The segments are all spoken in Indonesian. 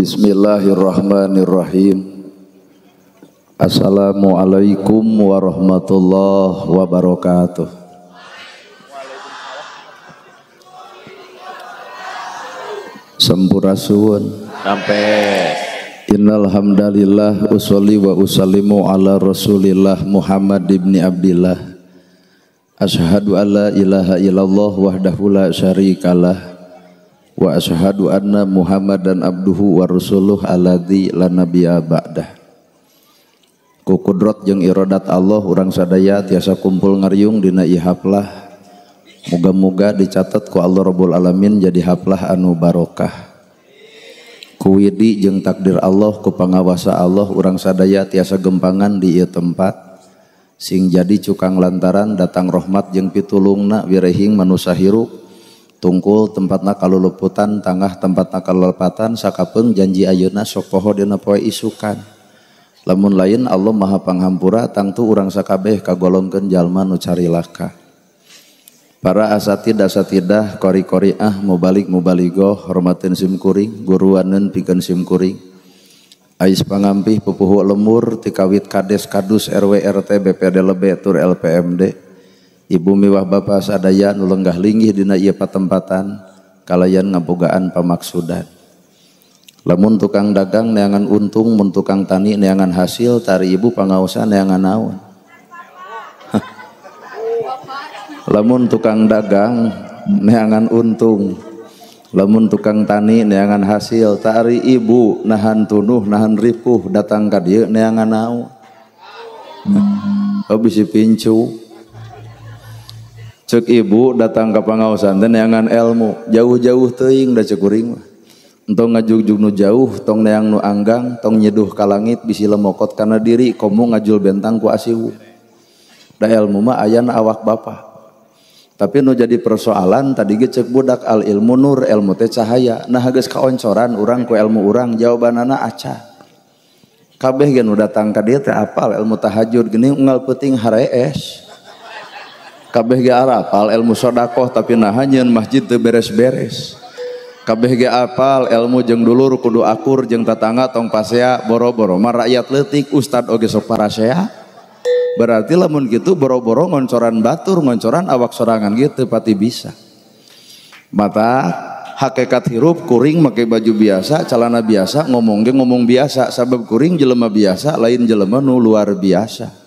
Bismillahirrahmanirrahim. Assalamualaikum warahmatullahi wabarakatuh. Sampurasun Sampai. Innal hamdalillah usolli wa usallimu ala Rasulillah Muhammad ibni Abdillah. Ashhadu an la ilaha illallah wahdahu la syarikalah wa ashhadu anna Muhammadan abduhu wa rasuluh alladzi la nabiyya ba'dah. Ku kudrat jeung iradat Allah urang sadaya tiasa kumpul ngaryung dina ihaplah muga-muga dicatat ku Allah Rabbul Alamin jadi haplah anu barokah. Ku widi jeung takdir Allah ku pangawasa Allah urang sadaya tiasa gempangan di ieu tempat. Sing jadi cukang lantaran datang rahmat jeung pitulungna wirehing manusia hirup tungkul tempatna kaluluputan tangah tempatna kalulepatan sakapeng janji ayeuna sok poho dina poe isukan. Lamun lain Allah maha panghampura tangtu urang sakabeh kagolongkeun jalma nu carilaka para asatid asatidah kori kori ah mubalik mubaligo hormatin sim kuring guruaneun pikeun sim kuring. Ais pangampih pupuhu lemur tikawit kades kadus RW RT BPD Lebe tur LPMD Ibu miwah bapak sadaya nu lenggah linggih dina ieu patempatan kalayan ngabogaan pamaksudan. Lamun tukang dagang neangan untung mun tukang tani neangan hasil tari ibu pangausa neangan naon. Lamun tukang dagang neangan untung lamun tukang tani neangan hasil tari ibu nahan tunuh nahan ripuh datang ka dieu neangan naon. Bisi pincu cek ibu datang ke pangausan teh neangan ilmu jauh-jauh teuing da cek kuring mah. Entong ngajugjug nu jauh tong neang nu anggang tong nyeduh ka langit bisi lemokot kana diri komo ngajul bentang ku asiwu. Da ilmu mah ayana awak bapa. Tapi nu jadi persoalan tadi ge cek budak al ilmu nur ilmu teh cahaya. Nah geus kaoncoran urang ku ilmu urang jawabanana aca. Kabeh ge nu datang ka dieu teh apal ilmu tahajud geuning unggal peuting harees kabeh ge apal ilmu sodakoh tapi nahanyeun masjid teu beres-beres. Kabeh ge apal ilmu jeung dulur kudu akur jeung tatangga tong pasea boro-boro. Mah rakyat leutik ustad oge sok parasea. Berarti lamun gitu boro-boro ngoncoran batur ngoncoran awak sorangan gitu pati bisa. Mata hakikat hirup kuring make baju biasa celana biasa ngomong ge ngomong biasa. Sabab kuring jelema biasa lain jelema nu luar biasa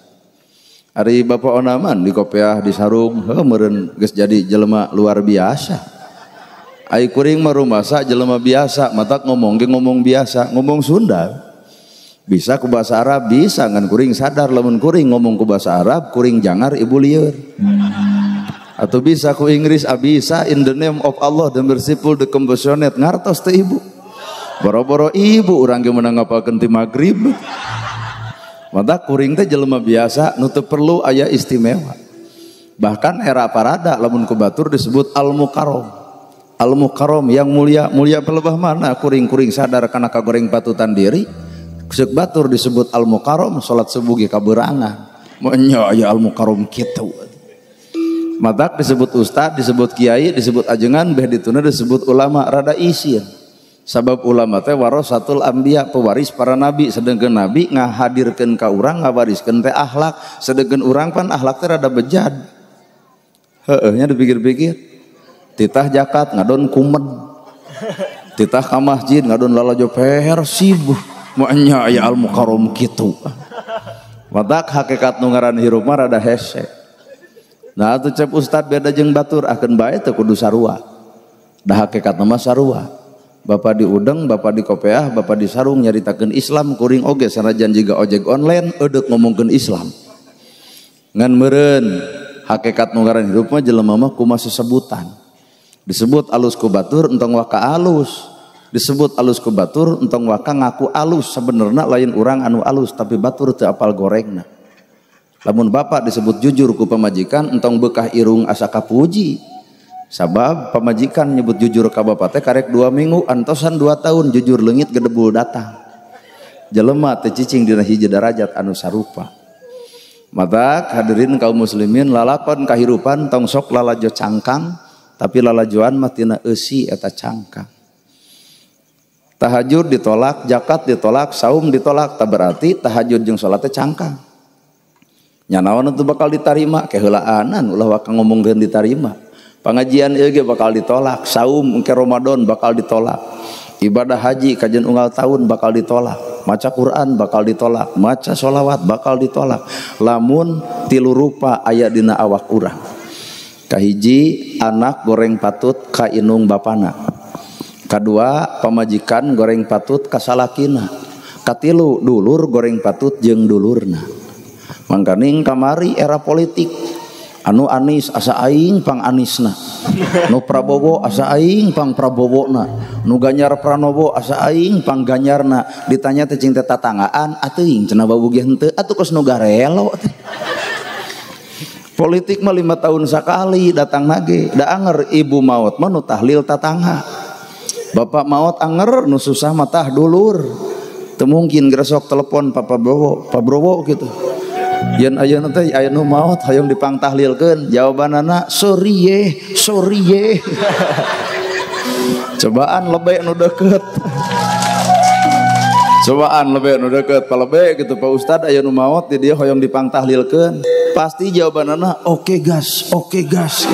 Ari Bapak Onaman di Kopiah di Sarung, meureun geus jadi jelema luar biasa. Ai kuring mah rumasa jelema biasa, mata ngomong ge ngomong biasa, ngomong Sunda. Bisa ku bahasa Arab bisa ngan kuring sadar lamun kuring ngomong ku bahasa Arab, kuring jangar ibu lieur. Atau bisa ku Inggris abisa in the name of Allah the merciful the compassionate ngartos teh ibu. Boro-boro ibu urang ge meunang ngapalkeun ti. Mata kuring teh jelema biasa nutup perlu ayah istimewa. Bahkan era parada lamun ku batur disebut al mukarom. Al mukarom yang mulia mulia pelebah mana kuring-kuring sadar karena kagoreng patutan diri. Kusuk batur disebut al mukarom salat subuh ge kaberangan. Monya aya al mukarom kitu. Matak disebut ustad, disebut kiai, disebut ajengan, beh dituna disebut ulama rada isin. Sabab ulama teh warasatul ambia pewaris para nabi sedengkeun nabi ngahadirkeun ka urang ngawariskeun teh akhlak sedengkeun urang pan akhlak teh rada bejad. Heeh nya dipikir-pikir. Titah jakat ngadon kumen. Titah ka masjid ngadon lalajo persib. Moanya aya al mukarrom kitu. Matak hakikat nu ngaran hirup mah rada hese. Nah atuh cep ustad beda jeung batur akeun bae teu kudu sarua. Da hakikat mah sarua. Bapak di Udeng, Bapak di Kopeah, Bapak di Sarung nyaritakan Islam kuring oge sanajan juga ojek online edek ngomongkan Islam. Ngan meren hakikat nugaran hidup mah jelema mah kumaha sesebutan. Disebut alus ku batur entong waka alus. Disebut alus ku batur entong waka ngaku alus sebenarnya lain orang anu alus tapi batur teu apal gorengna. Lamun bapak disebut jujur ku pemajikan entong bekah irung asa kapuji sabab pemajikan nyebut jujur ka bapak teh karek dua minggu antosan dua tahun jujur lengit gedebul datang. Jelema teh cicing dina hiji derajat anu sarupa. Mata hadirin kaum muslimin lalakon kahirupan tong sok lalajo cangkang tapi lalajoan mah tina eusi eta cangkang. Tahajud ditolak zakat ditolak saum ditolak tak berarti tahajud jeung salatnya cangkang. Nyanawan itu bakal diterima? Kehulaanan ulah wakang ngomong dan diterima pengajian ieu bakal ditolak saum ke Ramadan bakal ditolak. Ibadah haji kajian unggal tahun bakal ditolak. Maca Quran bakal ditolak. Maca sholawat bakal ditolak. Lamun tilu rupa ayat dina awak urang. Kahiji anak goreng patut ka inung bapana. Kedua pemajikan goreng patut kasalakina katilu dulur goreng patut jeng dulurna. Mangkaning kamari era politik anu Anis asa aing pang Anisna. Nu Prabowo asa aing pang Prabowo na nu Ganyar Pranowo asa aing pang Ganyarna ditanya teh cinta tatangaan atuing cenah babugih henteu atuh kos nu politik mah lima tahun sekali datang nage. Da anger ibu maut mah nu tahlil tatangga bapak maut anger nu susah matah dulur. Temungkin gresok telepon papa browo pak browo gitu Yen aya nanti aya nu tahlilkeun. Jawabanana sorry ye sorry ye cobaan lebih nu deket cobaan lebih nu deket lebih gitu Pak Ustad aya nu maut di dia hoyong dipang tahlilkeun. Pasti jawabanana oke okay, gas oke okay, gas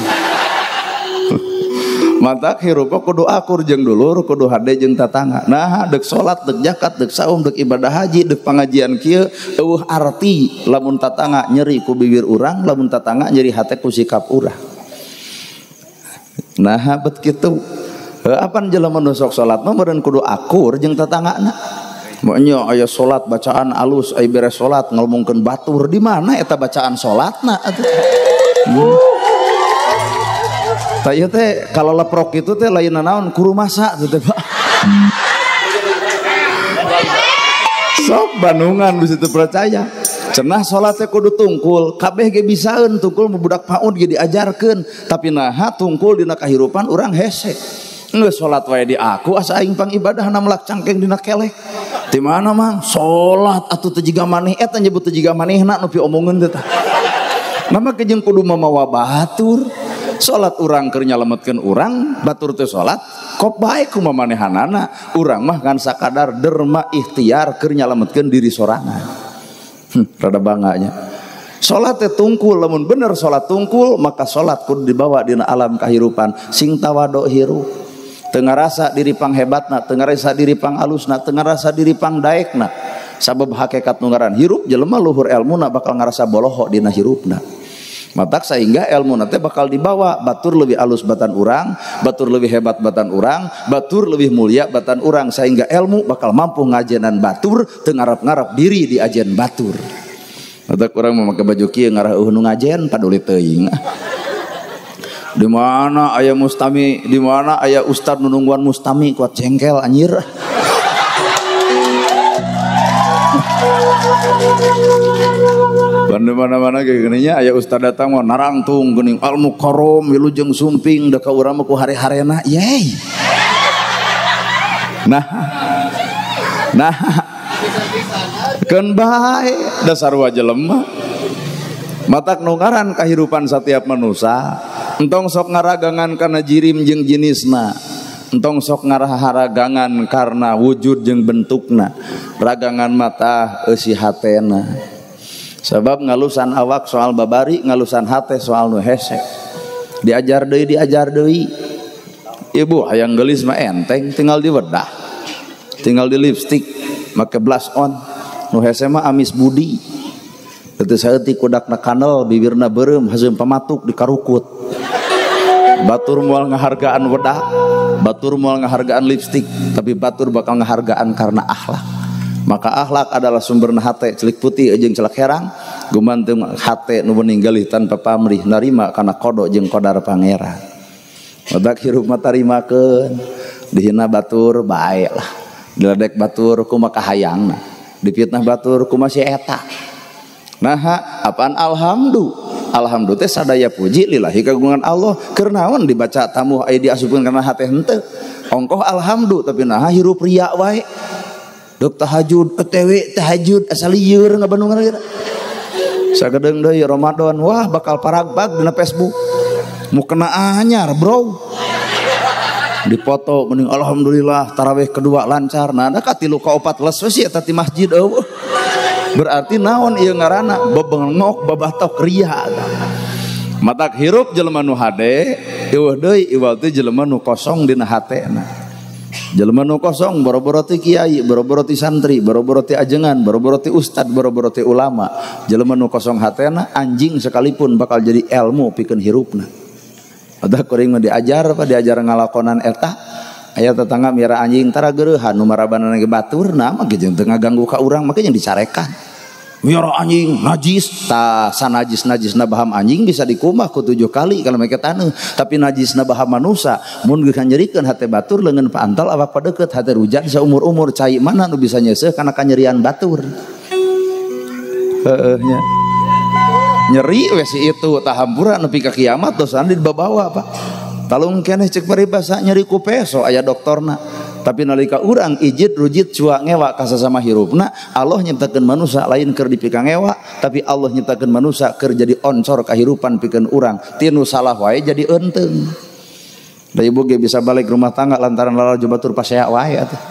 mantak hirup kudu akur jeng dulur kudu hade jeng tatangga nah dek salat dek jakat dek saum dek ibadah haji dek pengajian kieu eueuh arti. Lamun tatangga nyeri ku bibir urang lamun tatangga nyeri hate ku sikap urang. Nah bet kitu. Apa jelema nu sok salat kudu akur jeung tatanggana Maknya ayah solat bacaan alus ayah beres solat ngomongkan batur di mana eta bacaan solatna hmm. Tanya teh kalau leprok itu teh lain naon kuru masa gitu pak. Sok Bandungan bisa percaya. Cenah sholatnya kudu tungkul, kabeh ge bisaeun tungkul budak paud ge diajarkeun, tapi naha tungkul dina kahirupan urang hese. Nggak sholat wae di aku asa aing pang ibadah namlak cangkeng dina keleh. Di mana mang? Sholat atuh teu jiga maneh eta nyebut teu jiga manehna nu pi omongeun teh. Nama kejeng kudu mamawa batur salat orang kernya lemetkan orang batur teh salat kok baik kuma manehanana? Orang mah kan sakadar derma ikhtiar kernya lemetkan diri sorangan hmm, rada bangganya salat tungkul lamun bener salat tungkul maka salat kudu dibawa dina alam kahirupan. Sing tawado tengah rasa diri pang hebatna tengah rasa diri pang alusna tengah rasa diri pang daekna. Sabab hakikat nungaran hirup jelema luhur ilmu na bakal ngarasa boloho dina hirupna Matak sehingga ilmu nanti bakal dibawa batur lebih alus batan orang, batur lebih hebat batan orang, batur lebih mulia batan orang sehingga ilmu bakal mampu ngajenan batur tengarap-ngarap diri di ajen batur. Matak orang memakai baju kia ngarah uh nu ngajen paduli teuing. Di mana ayah mustami, di mana ayah ustad nunungguan mustami kuat jengkel anjir. Pan mana-mana kayak gini nya ayah ustad datang mau narangtung gini al mukarom wilujeng sumping deka urang ku hari-harena yey. Nah. Nah. Kan baik dasar wajah lemah. Matak nungaran kehidupan setiap manusia. Entong sok ngaragangan karena jirim jeng jenisna. Entong sok ngaraharagangan karena wujud jeng bentukna. Ragangan mata esi hatena sebab ngalusan awak soal babari ngalusan hati soal nu hesek. Diajar deui diajar deui. Ibu hayang gelis mah enteng tinggal di wedah tinggal di lipstick make blush on. Nu hese mah amis budi. Itu saeutik kudakna kanel bibirna beureum hasil pamatuk di karukut. Batur mual ngahargaan wedah batur mual ngahargaan lipstick tapi batur bakal ngahargaan karena akhlak maka akhlak adalah sumber hati celik putih jeung celak herang. Gumantung hati nu meninggali tanpa pamrih narima karena kodok jeung kodar pangeran. Madak hirup matarimakeun dihina batur baik lah. Diledek batur ku maka hayang dipitnah batur ku masih eta. Nah apaan? Alhamdulillah Alhamdulillah sadaya puji lillahi kagungan Allah. Kernaon dibaca tamu aya diasupkeun karena hati hente ongkoh alhamdulillah tapi nah hirup ria wae dok tahajud otw tahajud asal liur nggak bandung lagi sagedeng deui Ramadan wah bakal paragbag Facebook. Mau kena anyar bro. Dipoto mending alhamdulillah tarawih kedua lancar. Nah ada katilu ka opat les sih tadi masjid eueuh. Berarti naon ieu ngaranna bebengok babatok ria matak hirup jelema nu hade eueuh deui iwal teh jelema nu kosong dina hatena Jelema nu kosong boro-boro ti kiai, boro-boro ti santri, boro-boro ti ajengan, boro-boro ti ustad, boro-boro ti ulama. Jelema nu kosong hatena anjing sekalipun bakal jadi ilmu pikeun hirupna. Ada kuring mah diajar apa diajar ngalakonan eta aya tetangga mira anjing tara geurehan nu marabana ge batur mah geus teu ngaganggu ka urang makanya dicarekan Miara anjing najis. Ta sanajis najis baham anjing bisa dikumah ku tujuh kali kalau mereka tanah tapi najis baham manusia mun geus nyerikeun hate batur leungeun paantal awak padeukeut hate rujak umur umur cai mana nu bisa nyeseh karena kanyerian batur. Heeh nya. Nyeri wes itu tahampura nepi ka kiamat dosa dibawa pak. Talung keneh cek peribasa nyeri ku peso aya doktorna tapi nalika urang ijid rujit cua ngewa sama hirupna Allah nyiptakan manusia lain ker dipikang ngewa tapi Allah nyiptakan manusia ker jadi oncor kehirupan pikan urang. Tinu salah wae jadi enteng da ibu ge bisa balik rumah tangga lantaran lalal jubatur pasea wae atuh.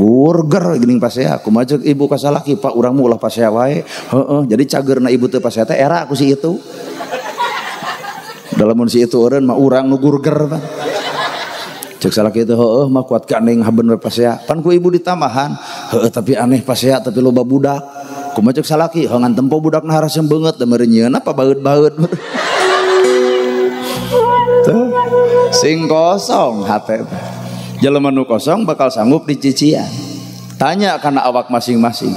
Burger pasea aku maju ibu kasalaki pak urang mulah pasea wae. Heeh jadi cagerna ibu teu pasea teh era aku si itu. Dalam si itu orang mah urang nu gurger cek salah kita heeh mah kuat kaneng bener pas ya pan ku ibu ditamahan heeh tapi aneh pas ya tapi loba budak. Kumaha cek salaki hangan tempo budak nah harus beungeut da meureun apa baut-baut sing kosong hate jelema nu kosong bakal sanggup dicician. Tanya karena awak masing-masing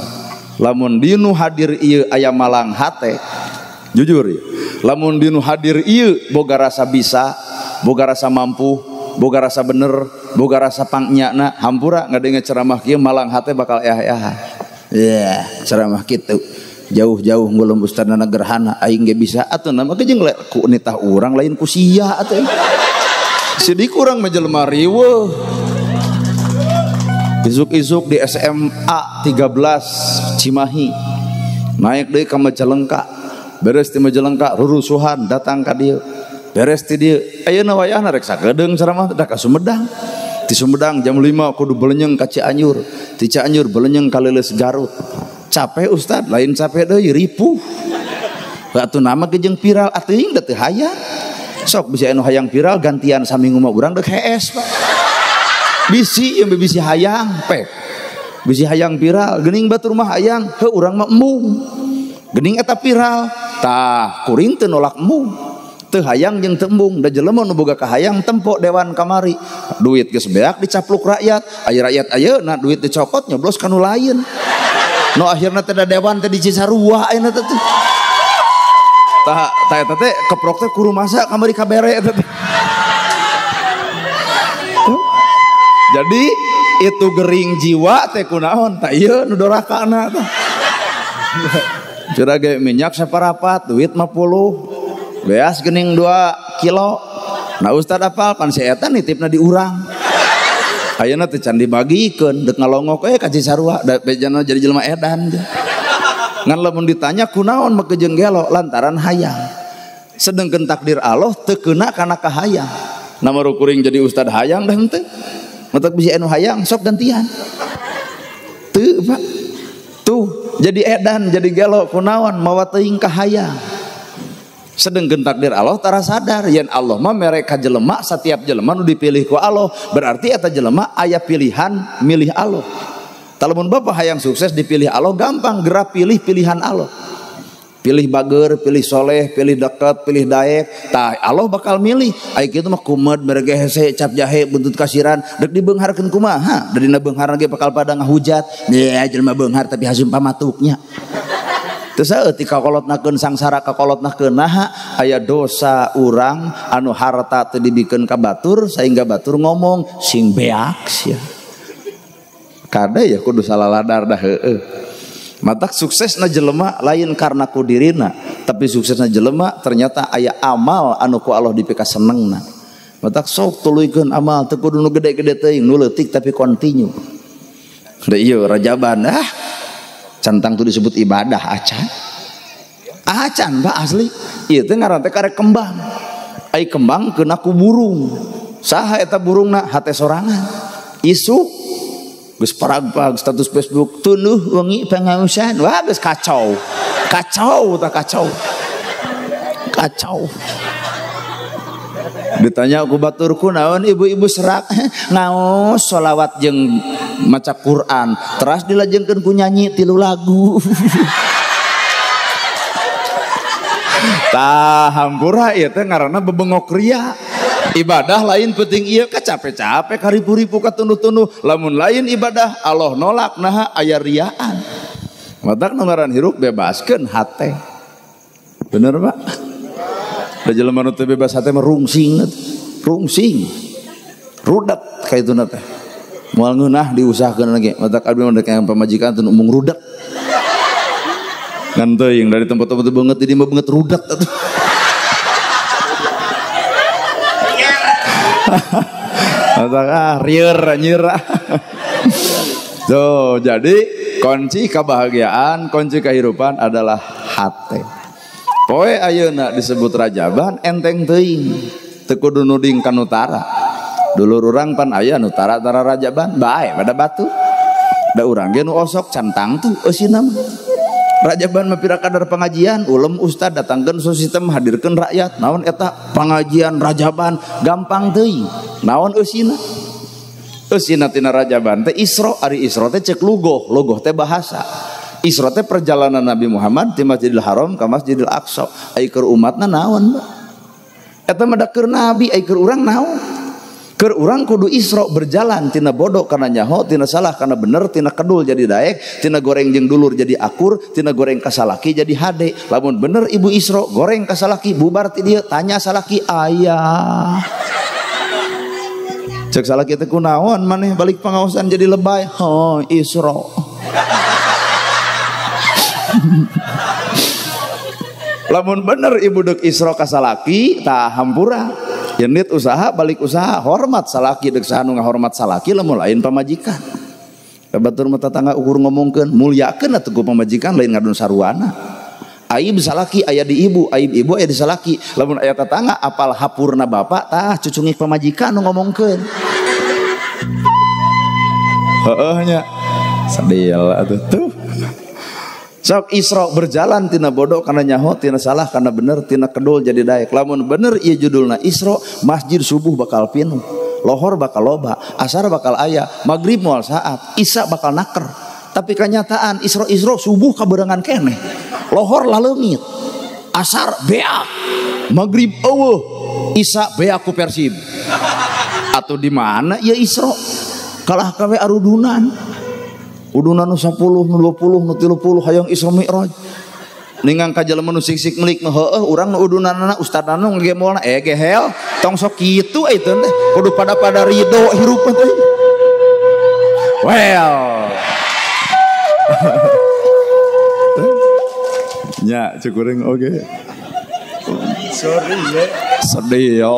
lamun dinu hadir ieu aya malang hate? Jujur ya. Lamun dinu hadir ieu boga rasa bisa boga rasa mampu boga rasa bener boga rasa pangnya hampura nggak dengar ceramah kia malang hati bakal ya ya ya ceramah gitu jauh-jauh ngulum ustad nana gerhana aing gak bisa atau nama kejeng ku nitah orang lain ku sia atau sedih kurang menjelma riwe isuk-isuk di SMA 13 Cimahi. Naik deh ke Majalengka. Beres di Majalengka rurusuhan datang ke dia beres ti dia. Ayeuna wayahna rek sakedeung ceramah dah ka Sumedang. Di Sumedang jam 5 kudu belenyeng ka Cianjur. Di Cianjur belenyeng ka Garut. Capek ustad. Lain capek deui ripuh. Batu nama kejeng viral atuing da teu hayang. Sok bisa anu hayang viral gantian saminggu mah urang dek HS Pak. Bisi yang bisi hayang pek. Bisi hayang viral gening batur mah hayang he urang mah gening eta viral tah kuring nolak hayang yang tembung da jelema nu boga kahayang tempo dewan kamari. Duit geus beak dicapluk rakyat. Aya rakyat ayeuna duit dicokot nyoblos kanu lain. No akhirna teh da dewan teh di Cisarua ayeuna teh tah tah eta teh keprok teh kuru masa kamari kabere eta teh jadi itu gering jiwa teh kunaon ieu nu dorakana tah. Curah minyak separapat, duit 50 beas gening 2 kilo. Nah Ustad apal? Pan si eta nitipna di urang. Ayeuna teh can dibagikeun dek ngalongok eh ka Cisarua. Da bejana jadi jelema edan ngan lamun ditanya kunaon mah kejeng gelo? Lantaran hayang. Sedengkeun takdir Allah teu keuna kana kahayang. Nama rukuring jadi ustad hayang dah henteu. Matak bisa anu hayang sok gantian. Teu Pak. Tuh jadi edan jadi gelo. Kunaon mawa teuing kahayang sedangkan takdir Allah tara sadar yang Allah mah mereka jelema setiap jelema nu dipilih ku Allah berarti eta jelema ayah pilihan milih Allah talamun bapak hayang sukses dipilih Allah gampang gerak pilih pilihan Allah pilih bager, pilih soleh, pilih dekat, pilih daek. Tah Allah bakal milih. Ayo kitu mah kumet mereka hese cap jahe buntut kasiran dek dibeungharkeun kumaha? Dari beunghar ge bakal pada ngahujat. Ya jelema beunghar tapi hasil pamatuknya. Terus ketika kolot naken sangsara ka kolot naken nah ayah dosa urang anu harta teu dibikin ka batur sehingga batur ngomong sing beak sia. Kada ya kudu salah ladar dah heeh. Matak suksesna jelema lain karena kudirina, tapi suksesna jelema ternyata ayah amal anu ku Allah dipika senengna. Matak sok tuluykeun amal teu kudu nu gede-gede teuing nu tapi kontinu. Da iya rajaban ah centang tuh disebut ibadah acan. Acan pak asli. Itu ngaran teh karek kembang. Ai kembang kena ku burung. Saha eta burungna? Hate sorangan. Isu? Geus parag-parag status Facebook tunuh wengi pangausan wah geus kacau. Kacau tak kacau. Kacau ditanya aku baturku naon? Ibu-ibu serak. Ngaos solawat jeng maca Quran. Terus dilajengkeun ku nyanyi tilu lagu. Tah hampura ieu teh ngaranna bebengok ria. Ibadah lain penting iya ka capek-capek haripu-ripu ka tunduh-tunduh lamun lain ibadah Allah nolak nah aya riaan. Matak nu ngaran hirup bebaskeun hate. Bener pak nu teu bebas hate mah rungsing rudat ka itu teh. Moal ngeunah diusahakeun lagi. Matak abdi mah yang pamajikan teu umum rudat ngan teuing dari tempat-tempat banget jadi mah banget rudat atuh. Ah rieur anjir. Tuh, jadi kunci kebahagiaan, kunci kehidupan adalah hati. Poe ayeuna disebut rajaban enteng teuing. Teu kudu nuding kan utara. Dulu orang pan aya utara tara rajaban, bae pada batu. Da urang ge nu osok cantang tuh eusina mah. Rajaban mapira kadar pengajian ulem ustad datangkan so sistem hadirkan rakyat naon eta pengajian rajaban gampang teuing naon eusina eusina tina rajaban teh isro ari isro teh cek lugoh lugoh teh bahasa isro teh perjalanan Nabi Muhammad di Masjidil Haram ke Masjidil Aqsa. Ai keur umatna naon eta mah keur nabi ai keur urang naon? Ker orang kudu isro berjalan tina bodoh karena nyaho tina salah karena bener tina kedul jadi daek tina goreng jeng dulur jadi akur tina goreng kasalaki jadi hade. Lamun bener ibu isro goreng kasalaki bubar ti dia tanya salaki ayah cek salaki teh kunaon maneh balik pengawasan jadi lebay. Oh isro lamun bener ibu dek isro kasalaki tak hampura Yenit usaha balik usaha hormat salaki dek sanu hormat salaki lamun lain pamajikan. Batur mata tangga ukur ngomongkeun muliakeun atuh pamajikan lain ngadun sarwana. Aib salaki aya di ibu, aib ibu aya di salaki. Lamun aya tetangga apal hapurna bapak tah cucungi pamajikan nu ngomongkeun. Heeh nya. Sadil atuh tuh. Sok Isra berjalan tina bodoh karena nyaho tina salah karena bener tina kedul jadi daek. Lamun bener iya judulna Isra masjid subuh bakal pinu. Lohor bakal loba, asar bakal ayah, maghrib mual saat, isya bakal naker. Tapi kenyataan Isra Isra subuh kaberangan kene. Lohor lalengit. Asar beak. Maghrib eueuh. Isya beak ku Persib. Atau di mana ya Isra? Kalah kawe arudunan uduna nu 10 nu 20 nu 30 hayang Isra Mi'raj. Ningang ka jelema nu sik-sik melik mah heueuh urang nu udunana ustadna nu ngagemolna eh gehel tong sok kitu eh, teh kudu pada pada ridho hirup teh. Well. Nya cukuring oke. Okay. sorry ya. Sedih ya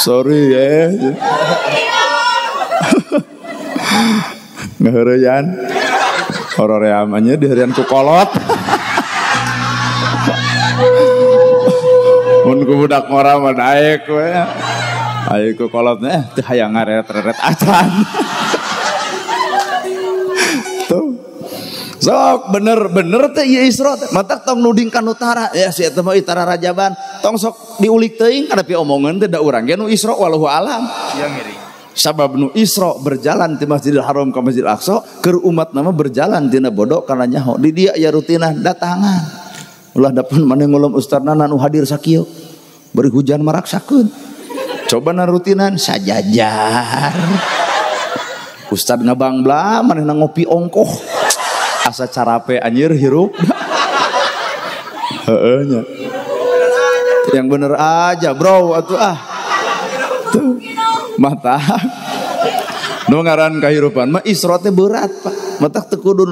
sorry ya ngeheureyan hororeamannya di harian ku kolot. Mun ku budak ngora mah daek we. Ayo ku kolotnya eh hayang ngaret-ret acan tuh. Sok bener-bener teh ieu Isra teh. Mata tong nudingkan utara. Ya si eta mah utara rajaban. Tong sok diulik teuing kana pi omongan teh da urang ge nu Isra wallahu alam. Yang ngiri sabab nu Isra berjalan di Masjidil Haram ke Masjidil Aqsa ke umat nama berjalan dina bodoh karena nyaho. Di dia ya rutinah datangan. Ulah dapat mana ngulum ustadna nu hadir sakieu beri hujan maraksakeun. Coba na rutinan sajajar. Ustad ngabangla mana ngopi ongkoh. Asa carape anjir hirup. Heeh yang bener aja bro atuh ah mata. Nu ngaran kahirupan mah isra teh berat pak. Matak teu kudu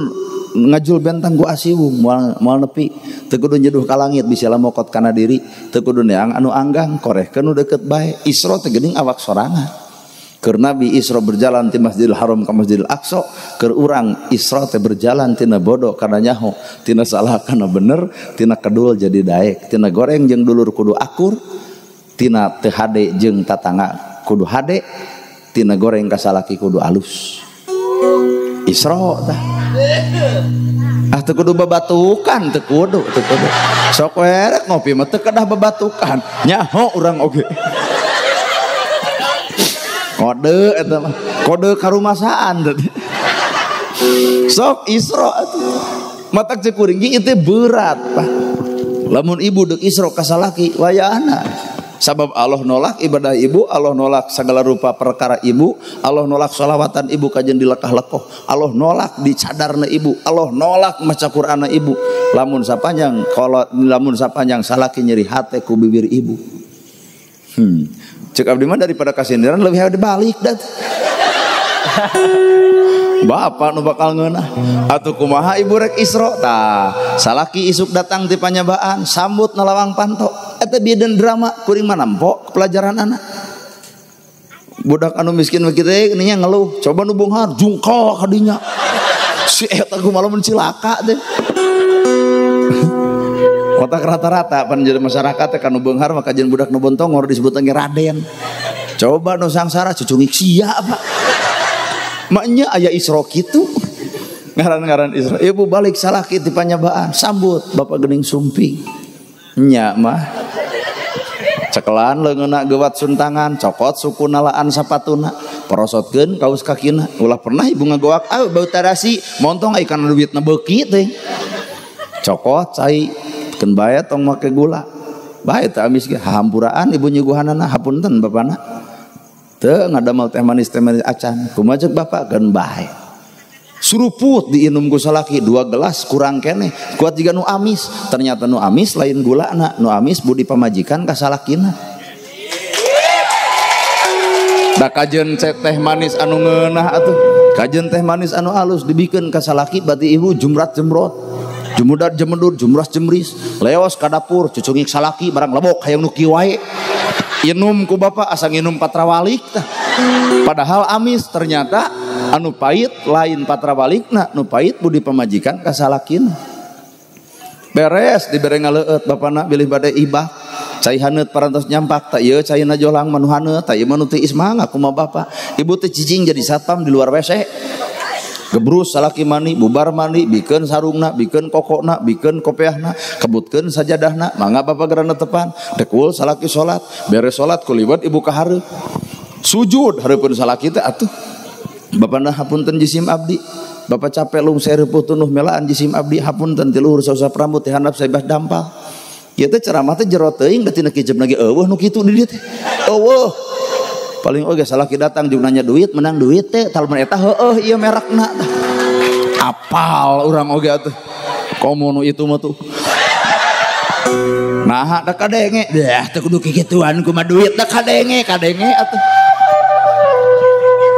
ngajul bentang gua asiwung moal moal nepi. Teu kudu nyeduh ka langit bisa lamokot kana diri. Teu kudu neang anu anggang korehkeun nu deket bae. Isra teh geuning awak sorangan. Keur Nabi Isra berjalan di Masjidil Haram ke Masjidil Aqsa, keur urang Isra teh berjalan tina bodoh karena nyaho, tina salah karena bener, tina kedul jadi daek, tina goreng jeung dulur kudu akur, tina teu hade jeung tatangga kudu hade tina goreng kasalaki kudu alus. Isro tah. Ah teu kudu babatukan teu kudu teu kudu. Sok werek ngopi mah teu kedah babatukan nyaho urang oge. Kode eta mah. Kode karumasaan tadi. Sok Isro atuh mata cekuring itu berat pak lamun ibu dek Isro kasalaki wayana Sabab Allah nolak ibadah ibu, Allah nolak segala rupa perkara ibu, Allah nolak salawatan ibu kajian dilekah lekoh, Allah nolak dicadarna ibu, Allah nolak maca Qur'an ibu. Lamun sapanjang kalau lamun sapanjang salaki nyeri hati ku bibir ibu. Hmm. Cek abdi daripada kasindiran lebih ada balik dat. Bapak nu bakal ngeunah. Atuh kumaha ibu rek isro? Tah salaki isuk datang ti panyabaan sambut nalawang panto. Eta bidan drama kuring manampo pelajaran anak. Budak anu miskin begitu nya ngeluh. Coba nu bunghar jungkal kadinya si eta kumaha mencilaka deh otak rata-rata pan jadi masyarakat kan beunghar maka jeung budak nu bontongor disebut Raden coba nu sangsara cucungik sia apa maknya ayah isro gitu ngaran-ngaran isro ibu balik salah di panyabaan sambut bapak gening sumping. Nya mah. Cekelan leungeuna gewat suntangan. Cokot suku nalaan sapatuna. Perosotkeun kaus kakina. Ulah pernah ibu ngagoak ah bau tarasi. Montong ikan duit beuki teh. Cokot cai. Bae tong make gula. Bae teh amis ge. Hampuraan ibu nyuguhanana. Hapunten bapana teu ngadamel teh manis teh manis acan. Kumajek bapak kan bae. Suruput diinum ku salaki dua gelas kurang kene kuat juga nu amis. Ternyata nu amis lain gula anak nu amis budi pamajikan kasalakina da kajen teh manis anu ngeunah atuh. Kajen teh manis anu alus dibikin kasalaki berarti ibu jumrat jemrot. Jumudat jemendur jumras jemris. Leos kadapur cucungik salaki barang lebok hayang nu kiwae inum ku bapak asang inum patrawalik. Padahal amis ternyata anu pahit lain patrawalik nah anu pahit budi pemajikan kasalakin. Beres dibere ngaleut nak bilih badai ibah. Cai haneut parantos nyampak tak ieu cai najolang manu haneut tak ieu manu ismang aku mah bapak ibu teh jadi satpam di luar WC gebrus salaki mani bubar mani bikin sarungna bikin kokokna bikin kopiahna kebutkan sajadahna mangga bapak gerana tepan dekul salaki sholat beres sholat kulibat ibu kahare sujud harapun salaki teh atuh. Bapak nah hapunten jisim abdi. Bapak capek lung serepuh tunuh melaan jisim abdi hapunten tiluhur sosok rambut teh handap dampal. Ya teh ceramah teh jero teuing da tina kijep lagi eueuh nu kitu di dieu teh. Eueuh paling oke salah kita datang juga nanya duit menang duit teh talman heueuh iya merekna apal orang oge atuh. Komono itu mah tuh. Nah da kadenge. Dah teu kudu kikituan kumaha duit da kadenge kadenge atuh.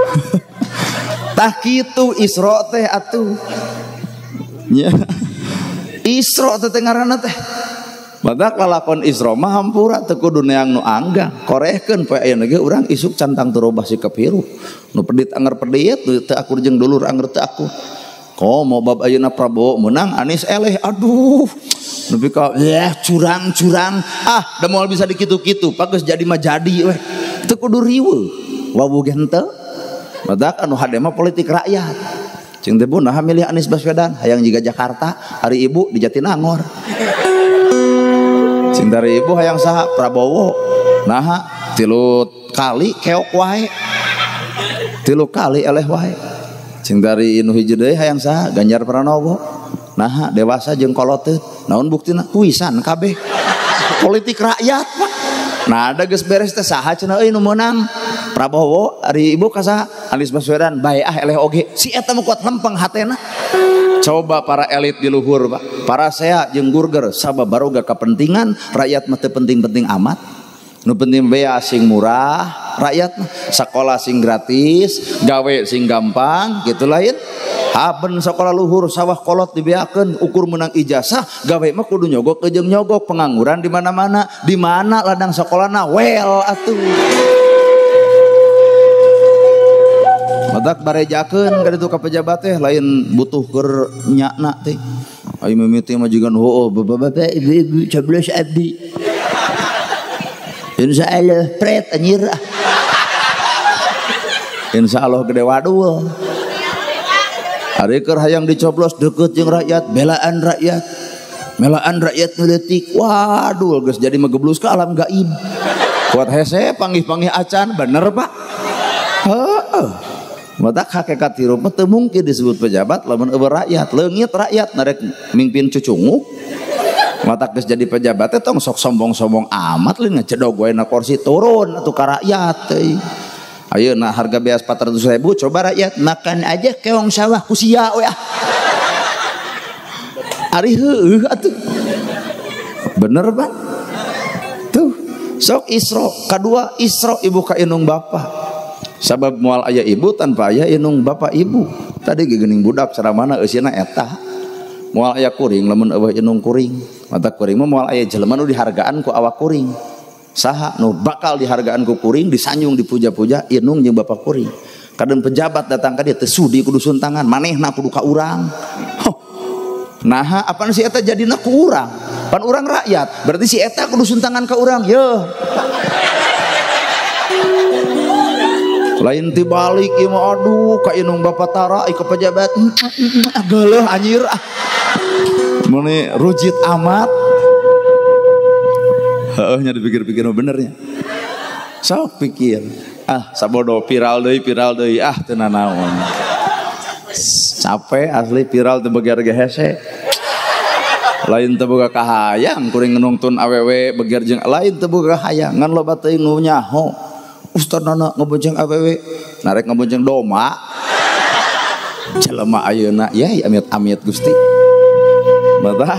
Tah kitu isro teh atuh. Nya. Isro teh ngaranna teh Badak lalakon Isra mah hampura teu kudu neang nu angga. Korehkeun poe aya ge urang isuk cantang terubah sikap hirup. Nu pedit anger pedit teu akur jeung dulur anger teu akur. Komo bab ayeuna Prabowo menang Anies eleh aduh. Nepi ka ya curang-curang. Ah, da moal bisa dikitu-kitu, pageus jadi mah jadi we. Teu kudu riweuh. Wawu gente. Badak anu hade mah politik rakyat. Cing nah milih Anies Baswedan hayang jiga Jakarta, hari ibu di Jatinangor. Cing dari ibu hayang saha Prabowo. Nah, tilu kali keok wae. Tilu kali eleh wae. Cing dari inu hiji deui hayang saha Ganjar Pranowo. Nah, dewasa jeung koloteut. Naon buktina? Wisan kabeh. Politik rakyat. Nah, ada geus beres teh saha cenah euy nu meunang? Prabowo ari ibu kasa Anies Baswedan bae ah eleh oge. Si eta kuat lempeng hatena. Coba para elit di luhur, Pak. Para saya jeung gurger baroga kepentingan rakyat mah penting-penting amat. Nu penting bea sing murah, rakyat sekolah sing gratis, gawe sing gampang, gitu lain. Haben sekolah luhur sawah kolot dibeakeun ukur menang ijazah gawe mah kudu nyogok jeung nyogok pengangguran di mana-mana di mana ladang sekolahna well atuh Madak barejakeun ka ditu ka pejabat teh lain butuh keur nyakna teh. Ayo mimiti mah jigan heueuh bapak-bapak ibu-ibu 11 abdi. insya Allah pret anjir insya Allah gede wadul hari ker hayang dicoblos deket yang rakyat belaan rakyat melaan rakyat ngeletik waduh guys jadi megeblus ke alam gaib kuat hese panggih-panggih acan bener pak Heeh. Mata hakikat hirup teu mungkin disebut pejabat lamun eueuh rakyat, leungit rakyat narek mimpin cucungu. Mata geus jadi pejabat teh tong sok sombong-sombong amat lain ngecedog we na kursi turun atuh ka rakyat teh. Ayeuna harga beas 400 ribu coba rakyat makan aja keong sawah kusia we ah. Ari atuh. Bener, Pak? Tuh, sok Isro, kedua Isro ibu ka inung bapak sabab mual ayah ibu tanpa ayah inung bapak ibu. Tadi gegening budak ceramana eusina eta? Mual ayah kuring lamun eueuh inung kuring. Mata kuring mual ayah jelema nu dihargaan ku awak kuring. Saha nu bakal dihargaan ku kuring disanjung dipuja-puja inung jeung bapak kuring. Kadang pejabat datang ka dia teu sudi kudu suntangan manehna kudu ka urang. Nah apa si eta jadina ku urang? Pan urang rakyat berarti si eta kudu suntangan ka urang yeuh lain tibalik ieu mah aduh ka inung bapak tara ke pejabat. Geuleuh anjir. Meni rujit amat. Heeh nya dipikir-pikir benernya sok pikir. Ah sabodo viral deui viral deui. Ah teu naon capek asli viral teu harga hese lain teu boga kahayang kuring nonton awewe beger jeung lain teu boga kahayang. Ngan loba teuing nyaho Ustaz nana ngebonceng awewe narek ngebonceng doma. Jelema ayeuna. Ya amit amit Gusti. Mata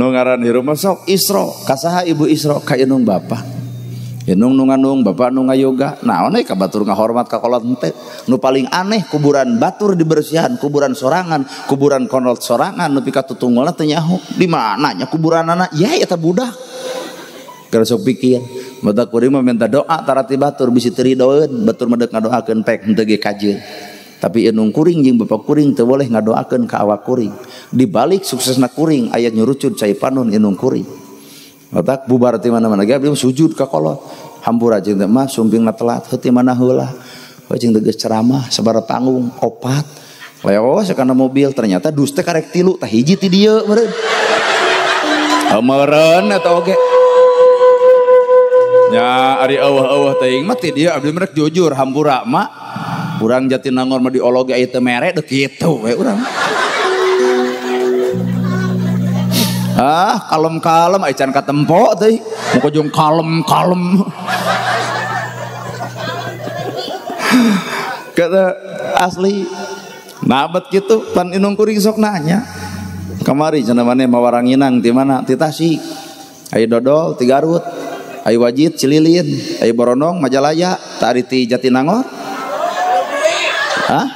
nu ngaran hirup sok Isro kasaha ibu Isro ka inung bapak Inung nu nganung bapak nu ngayoga. Naon ka batur ngahormat ka kolot henteu nu paling aneh kuburan batur dibersihan kuburan sorangan kuburan konot sorangan nu pika tutunggalna teu nyaho. Di mana nya kuburan anak ya eta budak. Sok pikir Mata kuring minta doa tarati batur bisi teridoeun batur medek ngadoakeun pek ge kajeun. Tapi enung kuring jeung bapak kuring teu boleh ngadoakeun ka awak kuring. Di balik suksesna kuring aya nyurucud cai panun enung kuring. Mata bubar ti mana-mana ge sujud ka kolot. Hampura jeung mah sumpingna telat heuti mana heula. Jeung teh ceramah sabaraha panggung opat. Leos kana mobil ternyata dus teh karek tilu tah hiji ti dieu meureun. Ameureun eta oge. Okay nya ari eueuh-eueuh teuing mah dia abdi merek jujur hampura mak urang Jatinangor mah diologi aya teu mere deh kitu we urang. Ah kalem-kalem aya can katempo teh muka jeung kalem-kalem. Kata asli nabat gitu pan inung kuring sok nanya. Kamari cenah maneh mawaranginang di mana ti Tasik. Aya dodol ti Garut Ayo wajid Cililin Ayo Boronong Majalaya Tariti Jatinangor Hah?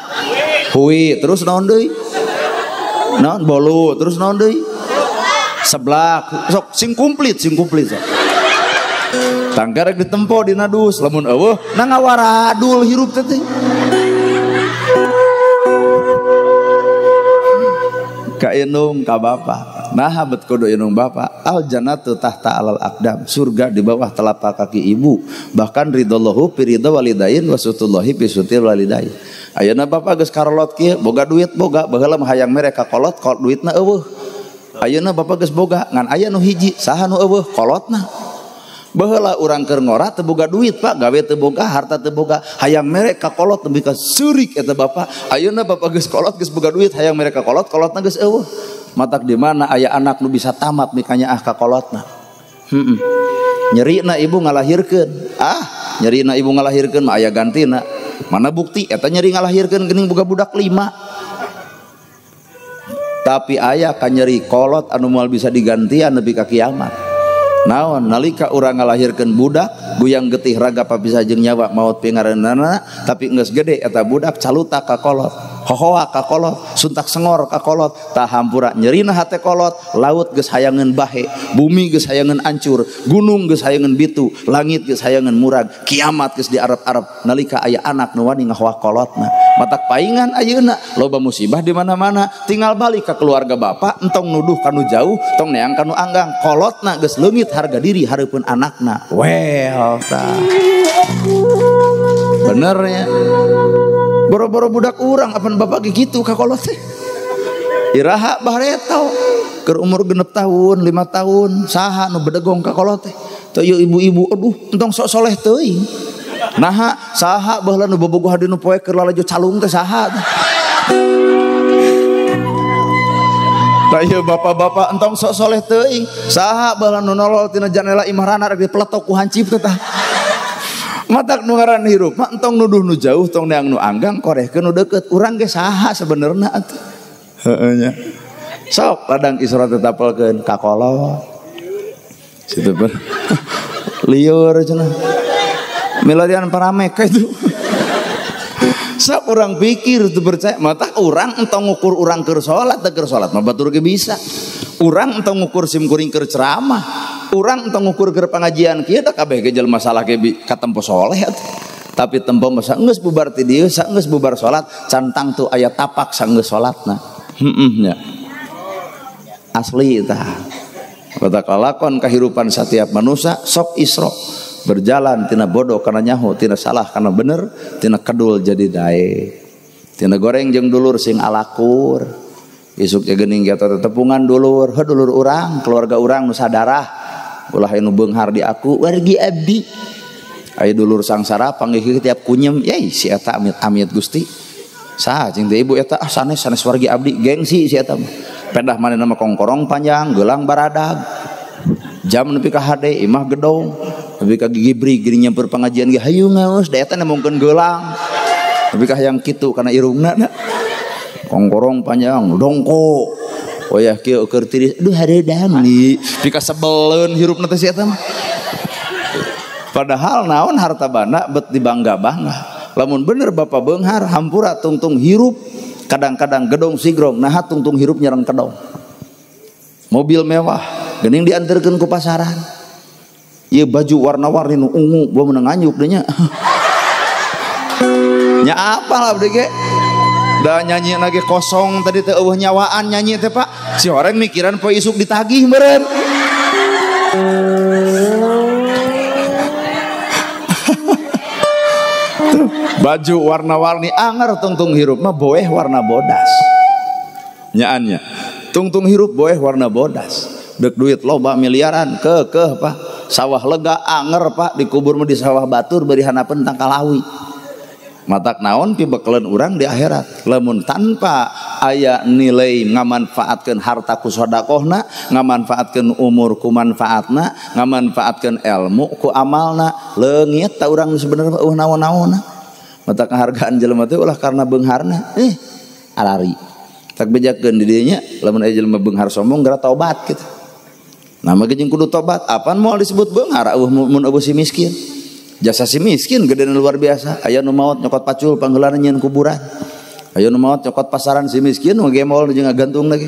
Hui terus naon deui? Naon bolu terus naon deui? Seblak sok sing komplit sing komplit sok. Tanggarek ditempo di nadus lamun eueuh nang ngawaradul hirup teh. Ka inung ka bapak Nah bet kodo inung bapak al jannatu tahta alal akdam surga di bawah telapak kaki ibu. Bahkan ridallahu pirida walidain wasutullahi pisutil walidain. Ayeuna bapak geus karolot kieu boga duit boga. Baheula hayang mereka kolot kol duitna eueuh. Ayeuna bapak geus boga ngan aya nu hiji saha nu kolotna. Baheula urang keur ngora boga duit Pak, gawe teu boga, harta teu boga, hayang mereka kolot nepi ka surik eta bapak. Ayeuna bapak geus kolot geus boga duit, hayang mereka kolot, kolotna geus eueuh matak di mana ayah anak nu bisa tamat mikanya ah kakolotna. Hmm. nyeri na ibu ngalahirkan ah nyeri na ibu ngalahirkan mah ayah gantina. Mana bukti? Eta nyeri ngalahirkan gening buka budak lima. Tapi ayah kan nyeri kolot anu mual bisa digantian lebih ke kiamat. Naon? Nalika orang ngalahirkan budak buyang getih raga bisa jeung nyawa maut pingareunana tapi geus gede eta budak caluta ka kolot hohoa ka kolot suntak sengor ka kolot tahampura nyerina hate kolot laut geus hayangan bahe bumi geus hayangan ancur gunung geus hayangan bitu langit geus hayangan murag kiamat geus di Arab-Arab nalika aya anak nu wani ngahoa kolotna. Matak paingan ayeuna loba musibah di mana-mana tinggal balik ke keluarga bapak entong nuduh kanu jauh tong neang kanu anggang kolotna geus leungit harga diri hareupeun anakna. Well tah benernya boro-boro budak urang apa bapak gitu kakolot teh. Iraha baretau ke umur genep tahun lima tahun saha nu bedegong kakolot teh. Tuh ibu-ibu aduh entong sok soleh teuing. Nah saha baheula nu bobogoh di nu poe lalajo calung teh saha Nah iya bapak-bapak entong sok soleh teuing. Saha baheula nu nolol tina janela imarana rek dipeletok ku teh matak nu ngaran hirup mah entong nuduh nu jauh tong neang nu anggang korehkeun nu deket urang ge saha sebenarnya atuh. Heeh nya sok ladang isra tetapelkeun kakolot situ pun liur cenah. Miladian paramek itu. Sak orang pikir itu percaya mata orang entong ngukur orang ke sholat ke sholat mah batur ge bisa. Orang entong ngukur sim kuring ke ceramah orang entong ngukur ke pengajian kieu da kabeh ge jelema salah ge katempo soleh tapi tempo masa geus bubar ti dieu sa geus bubar sholat cantang tuh ayat tapak sa geus sholatna heeh nya asli tah. Kata kalakon kehidupan setiap manusia sok isro. Berjalan tina bodoh karena nyaho tina salah karena bener tina kedul jadi dae. Tina goreng jeng dulur sing alakur. Isuk ya gening kita tepungan dulur he dulur orang keluarga orang nusa darah ulah anu beunghar di aku wargi abdi. Aya dulur sangsara panggih tiap kunyem. Yai si eta amit amit Gusti. Sah jeung ibu eta ah sanes sanes wargi abdi. Gengsi si eta pendah mana nama kongkorong panjang gelang baradag. Jam nepi ka hade imah gedong. Nepi ka gibri gini nyamper pengajian ge hayu ngaos da eta nemongkeun gelang nepi ka yang kitu kana irungna na kongkorong panjang dongko oh ya kieu keur tiris aduh hareudang ni pika sebeleun hirupna teh si eta padahal naon harta banda bet dibangga-bangga lamun bener bapak beunghar hampura tungtung hirup kadang-kadang gedong sigrong. Nah tungtung hirup nyerang kedong. Mobil mewah gening diantarkan ke pasaran. Iya baju warna-warni nu ungu gua meneng anyuk dehnya nya. Apa lah bdege da nyanyi lagi kosong tadi teh eueuh nyawaan nyanyi teh Pak. Si orang mikiran poe isuk ditagih meureun. Baju warna-warni anger tungtung hirup mah boeh warna bodas. Nyaannya tungtung hirup boeh warna bodas. Dek duit loba miliaran ke ke pak. Sawah lega anger pak. Dikubur di sawah batur beri hanapan tangkalawi matak naon pibekelen orang di akhirat. Lemun tanpa ayah nilai ngamanfaatkan harta ku sodakohna ngamanfaatkan umur ku manfaatna ngamanfaatkan ilmu ku amalna lengit tak orang sebenarnya uh naon-naon mata kehargaan jelema teh ulah karena beungharna eh alari. Tak bejakeun di dinya lamun aya jelema beunghar sombong gara tobat gitu nama jeung kudu tobat apaan mau disebut beunghar eueuh mun si miskin jasa si miskin gede luar biasa aya nu maot nyokot pacul panggeulana nyeun kuburan aya nu maot nyokot pasaran si miskin ge moal jeung gantung lagi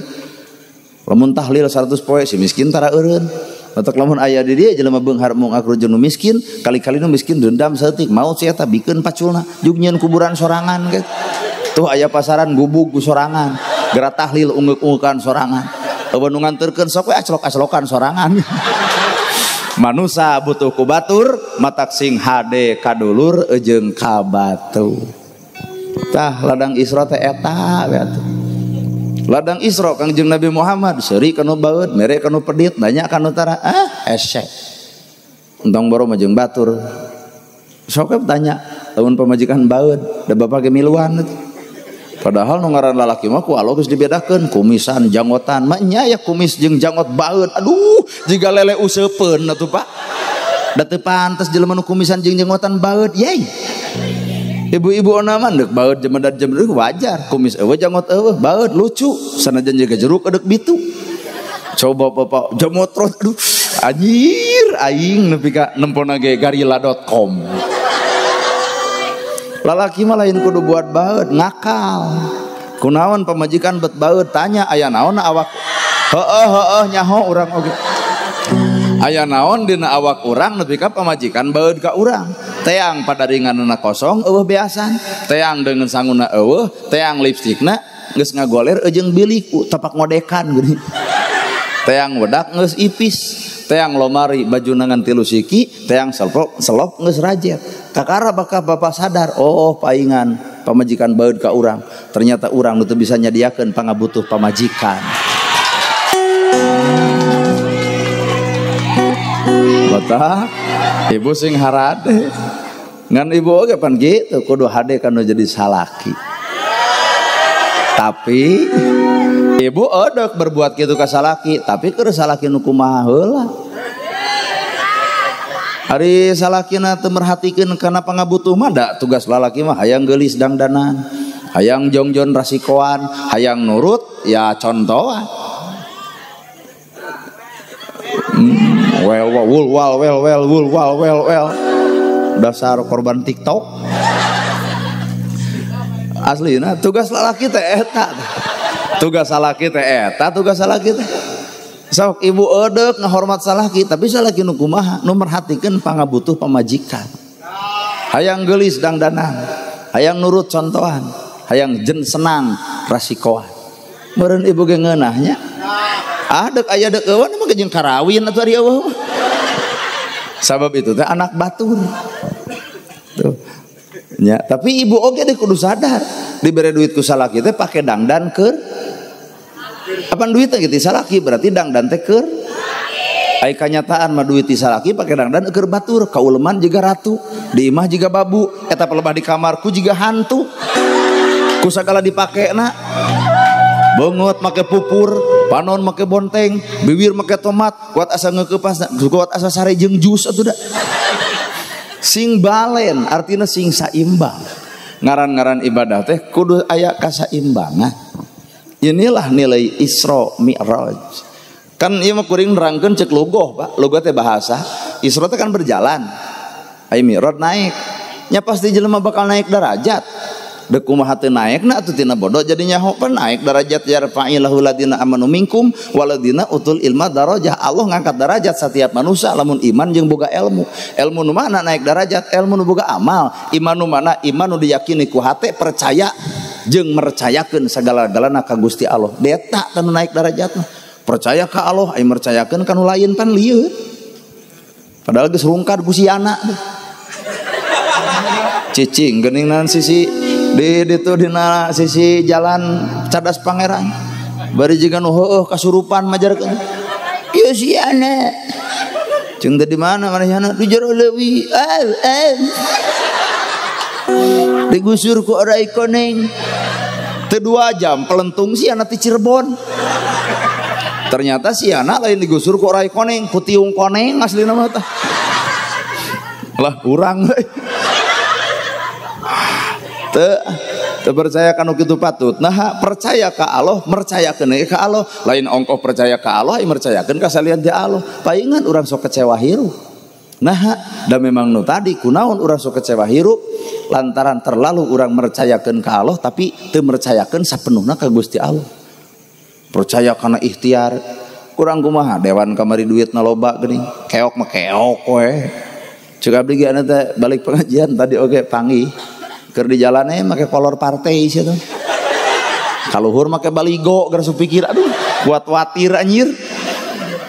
lamun tahlil 100 poe si miskin tara eureun Matak lamun ayah di dia jelema beunghar mung akru nu miskin, kali-kali nu miskin dendam saeutik mau sia eta bikeun paculna jug kuburan sorangan. Tuh ayah pasaran gubuk ku sorangan, gerak tahlil ungeuk-ungukan sorangan. Eueuh nu nganterkeun sok we aclok-aclokan sorangan. Manusa butuh ku batur, matak sing hade kadulur jeung ka batu. Tah ladang Isra teh eta atuh ladang Isra Kangjeng Nabi Muhammad seri kanu baut mere kanu pedit banyak kanu tara ah esek. Entong baru majeng batur. Sok tanya tahun pemajikan baut da bapak gemiluan padahal nu ngaran lalaki mah ku alo geus dibedakeun kumisan janggotan. Mah nya ya kumis jeung janggot baut aduh jika lele useupeun atuh Pak. Da teu pantes jelema nu kumisan jeung janggotan baut yey ibu-ibu onaman dek baut jemedat jemedat wajar. Kumis ewe jangot ewe baut lucu. Sanajan jaga jeruk edek bitu. Coba bapak jamotron aduh. Anjir aing nepi ka nempona ge garila.com lalaki mah lain kudu buat baut ngakal. Kunaon pemajikan bet baut tanya aya naon awak? Heeh heeh nyaho urang oge. Aya naon dina awak urang nepi ka pamajikan baut ka urang? Teang pada ringan anak kosong eueuh beasan teang dengan sanguna eueuh teang lipstikna geus ngagoler ejeng bilik tapak ngodekan gini teang wedak geus ipis. Teang lomari baju nangan tilu siki. Teang selop selop geus rajet. Kakara bakal bapak sadar oh paingan pamajikan baud ka urang. Ternyata urang itu bisa nyadiakeun pangabutuh pamajikan. Bata, ibu sing harade. Ngan ibu oke pan gitu, kudu hade kan jadi salaki. Tapi ibu odok berbuat gitu ke salaki, tapi ke salaki nu kumaha heula. Hari salakina teu merhatikeun kana pangabutuh mah da tugas lalaki mah hayang geulis dangdanan, hayang jongjon rasikoan, hayang nurut ya contohan. Hmm, well, well, well, well, well, well, well, well, well. Dasar korban TikTok. Asli, nah tugas lalaki teh eta. Tugas lalaki teh eta, tugas lalaki teh. Sok ibu edek ngahormat salaki, tapi salaki nu kumaha nu merhatikeun pangabutuh pamajikan. Hayang gelis dangdanan, hayang nurut contohan, hayang jen senang rasikoan. Meureun ibu ge ngeunahnya. Adek aya dek eueuh mah jeung karawin atuh ari eueuh. Sabab itu teh anak batur. Tuh. Ya, tapi ibu oge deh kudu sadar diberi duit ku salaki teh pake dangdan keur apa duitnya gitu salaki berarti dangdan teh keur. Ai kanyataan mah duit salaki pake dangdan keur batur. Kauleman juga ratu di imah juga babu. Eta pelebah di kamarku juga hantu. Ku sagala dipake na. Bongot make pupur, panon make bonteng, bibir make tomat, kuat asa ngeukepas, kuat asa sare jeung jus atuh da. Sing balen artinya sing saimbang. Ngaran-ngaran ibadah teh kudu aya kasaimbangan. Inilah nilai Isra Mi'raj. Kan ieu mah kuring nerangkeun cek logoh, Pak. Logoh teh bahasa. Isra teh kan berjalan. Ai Mi'raj naik. Nya pasti jelema bakal naik derajat dek kumaha teu naik na atuh tina bodoh jadi nyaho pan naik derajat yarfa'illahu ladina amanu minkum waladina utul ilma darajah Allah ngangkat derajat setiap manusia lamun iman jeung boga ilmu ilmu nu mana naik derajat ilmu nu boga amal iman nu mana iman nu diyakini ku hate percaya jeung mercayakeun sagala-galana ka Gusti Allah. Deta tanu naik derajat percaya ka Allah ai mercayakeun kanu lain pan lieur padahal geus rungkad ku si anak cicing geuningan sisi di itu di sisi jalan cadas pangeran. Bari jika nu heueuh kasurupan majarkeun. Ieu si anak jeung di mana mana anak di jero leuwi eh eh digusur ku orai koneng teu dua jam pelentung si anak di Cirebon. Ternyata si anak lain digusur ku orai koneng ku tiung koneng asli nama tah. Lah urang te percaya kanu kitu patut. Nah percaya ke Allah mercayakeun ke Allah. Lain ongkoh percaya ke Allah ai mercayakeun ka salian di Allah. Paingan urang sok kecewa hirup. Nah da memang nu tadi kunaon urang sok kecewa hirup lantaran terlalu urang mercayakeun ke Allah tapi teu mercayakeun sapenuhna ka Gusti Allah percaya karena ikhtiar kurang kumaha dewan kamari duit loba geuning keok mah keok we cek abdi teh balik pengajian tadi oke panggih Ker di jalannya pakai kolor partai sih tuh. Kaluhur pakai baligo gara pikir aduh buat watir anjir.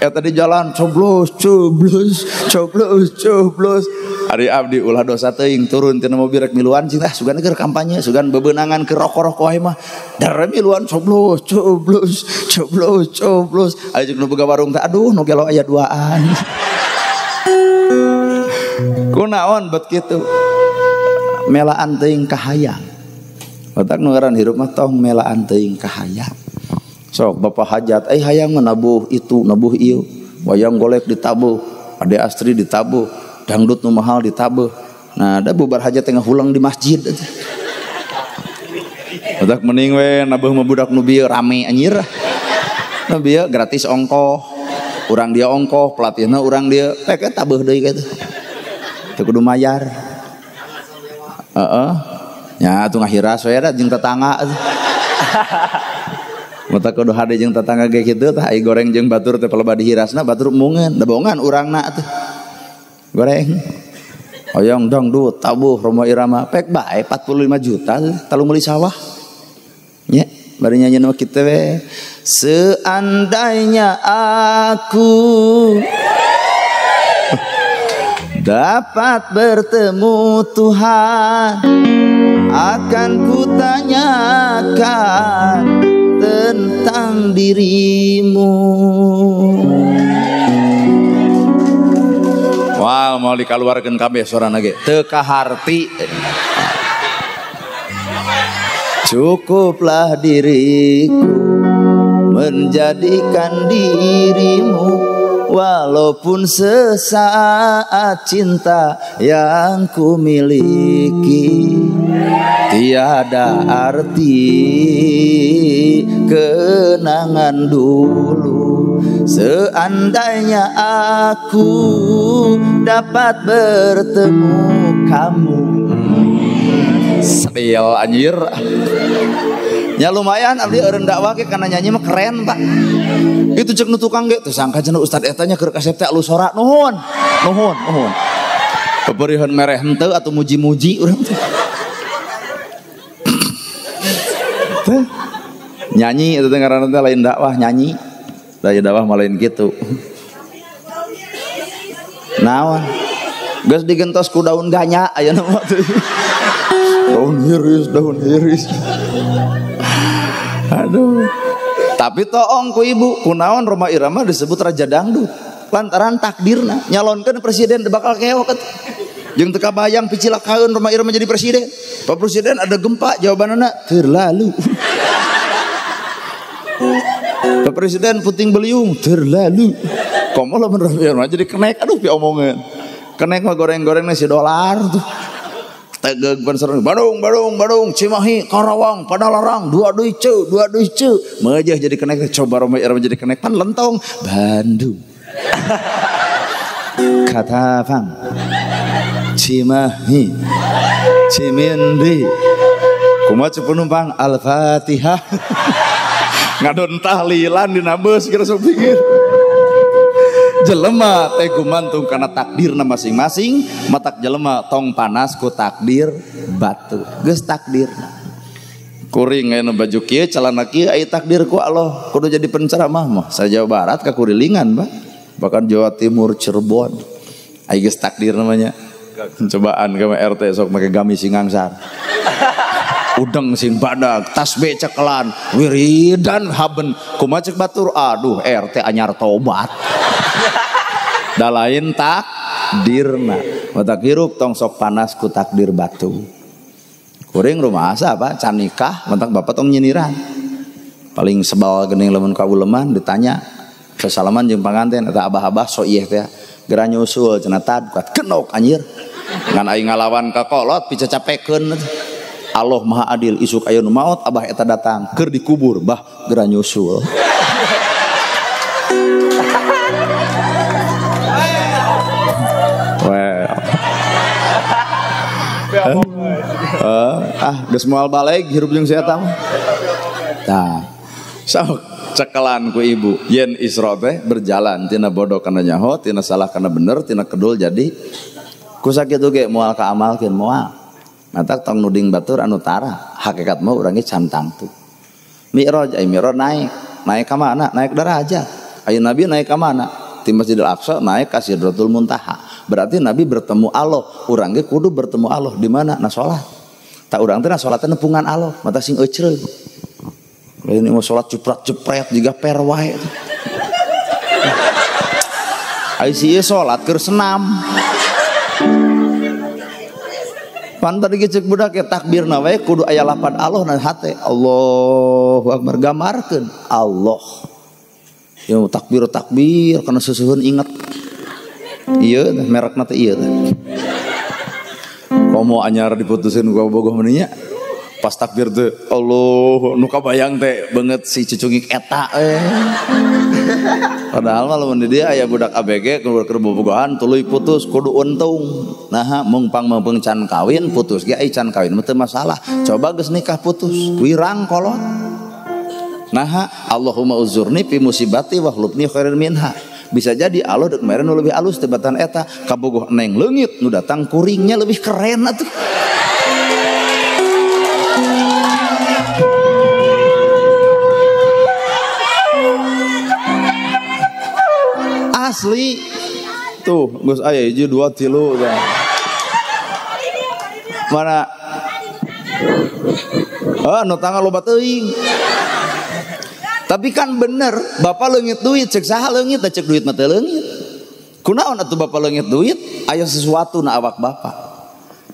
Ya tadi jalan coblos, coblos, coblos, coblos. Hari abdi ulah dosa teuing turun tina mobil rek miluan cing ah sugan keur kampanye, sugan bebenangan ke rokok-rokok mah. Dar miluan coblos, coblos, coblos, coblos. Ayo nu boga warung teh aduh nu gelo aya duaan. Kunaon bet kitu melaan teuing kahayang otak nugaran hirup mah tong melaan teuing kahayang sok bapak hajat eh hayang menabuh itu nabuh ieu wayang golek ditabuh ade astri ditabuh dangdut nu mahal ditabuh nah ada bubar hajat tengah hulang di masjid otak mending we nabuh mah budak nu rame anjir nu gratis ongkoh urang dia ongkoh pelatihnya urang dia teh tabuh deui gitu teu kudu mayar Heeh. Ya atuh ngahiras we da jeung tetangga. Mata kudu hade jeung tetangga ge kitu tah ai goreng jeung batur teh paleba dihirasna batur mungeun da bongan urangna teh. Goreng. Oyong dangdut tabuh Roma Irama pek bae 45 juta kalau beli sawah. Ya, bari nyanyi nama kita we. Seandainya aku dapat bertemu Tuhan akan kutanyakan tentang dirimu. Wah, mau dikeluarkan kabeh suara nage. Teka harti. Cukuplah diriku menjadikan dirimu walaupun sesaat cinta yang ku miliki tiada arti kenangan dulu Seandainya aku dapat bertemu kamu Serial anjir Ya lumayan abdi eureun dakwah ge kana nyanyi mah keren, Pak. Itu cek nu tukang ge tuh sangka cenah ustad eta nya keur kasep teh alus sora nuhun. Nuhun, nuhun. Keberihan mereh henteu atau muji-muji urang teh. nyanyi itu teh ngaranna teh lain dakwah nyanyi. Lain dakwah mah lain gitu. Naon? Geus digentos ku daun ganya aya nama tuh. Daun hiris, daun hiris. Aduh. Tapi toong ku ibu, kunaon Roma Irama disebut raja dangdut. Lantaran takdirna nyalonkan presiden bakal keok Jeung teka bayang picilakaeun Roma Irama jadi presiden. Pak presiden ada gempa jawabannya terlalu. Presiden puting beliung terlalu. Komo lah jadi kenaik aduh pi omongan. Kenaik mah goreng-goreng nasi dolar tuh. Tegeg Bandung, Bandung, Bandung, Cimahi, Karawang, Padalarang, dua duit dua duit cu. Jadi kenek, coba Roma Irama jadi kenek, pan lentong, Bandung. Katapang, Cimahi, Cimindi, kumaha penumpang Al-Fatihah. Ngadon tahlilan di nabes kira sok pikir. Jelema teh gumantung karena takdirna masing-masing. Matak jelema tong panas ku takdir batu. Geus takdirna kuring aya baju kieu calana kieu aya takdir ku Allah. Kudu jadi penceramah mah. Sa Jawa Barat ka kurilingan Pak bahkan Jawa Timur Cirebon. Aya geus takdir namanya. Cobaan ke RT sok make gami singangsar udeng sing badak tasbih cekelan wiridan haben. Kumaha cek batur aduh RT anyar tobat. Da lain takdirna. Mata hirup tong sok panas ku takdir batu. Kuring rumah asa apa can nikah mentang bapak tong nyiniran. Paling sebal gening lemun leman ditanya kesalaman jeung panganten? Eta abah-abah so ieu teh gera nyusul cenah tad kuat kenok anjir. Ngan aing ngalawan ka kolot pica capekeun Allah maha adil isuk aya maut abah eta datang keur dikubur bah gera nyusul. Uh, ah geus moal balik hirup jeung saya tahu tah sok cekelan ku ibu. Yen isra teh berjalan tina bodoh kana nyaho tina salah kana bener tina kedul jadi. Ku sakitu ge moal ka amalkeun moal mata tong nuding batur anu tara hakikat mah urang cantang tuh mi'raj ay mi'raj naik naik ka mana? Naik derajat ayo nabi naik ka mana? Di Masjidil Aqsa naik ke Sidratul Muntaha. Berarti Nabi bertemu Allah. Orang ge kudu bertemu Allah. Di mana? Nah sholat. Tak orang teh nah sholat nepungan Allah. Mata sing ecrel ini mau sholat cepret cepret juga perwai Ayo sih sholat ke senam Pan tadi cek budak ya takbir nawe kudu ayat lapan Allah dan hati Allahu Akbar. Gamarkan Allah. Ya takbir takbir karena sesuhun ingat. Iya merek nate iya komo anyar diputusin gua bogoh meninya pas takbir tuh Allah nuka bayang teh banget si cucungi eta eh padahal malam di dia ayah budak ABG keluar ke bobogohan tuluy putus kudu untung. Nah mengpang mempeng can kawin putus. Ge can kawin mah masalah. Coba geus nikah putus. Wirang kolot. Nah Allahumma uzurni fi musibati wa hlubni khairan minha. Bisa jadi Allah dek kemarin lebih halus tebatan eta. Kabogoh neng lengit nu datang kuringnya lebih keren atuh asli. Tuh gus ayah hiji dua tilu ya. mana? Ah nu tanggal loba teuing tapi kan bener bapak lengit duit cek saha lengit cek duit mata lengit kunaon atuh bapak lengit duit? Ayah sesuatu na awak bapak.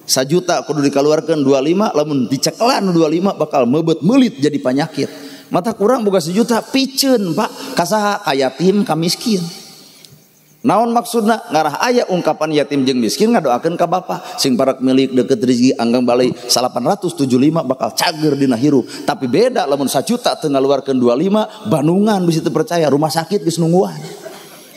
Sajuta kudu dikeluarkan 25 lamun dicekelan 25 bakal mebet melit jadi penyakit mata kurang boga sejuta picen pak. Kasaha kayatim kamiskin naon maksudna? Ngarah ayah ungkapan yatim jeng miskin ngadoakeun ka bapa. Sing parak milik deket rezeki anggang balai 875 bakal cager dina hirup. Tapi beda lamun sajuta teu ngaluarkeun 25 Bandungan bisa percaya rumah sakit geus nungguan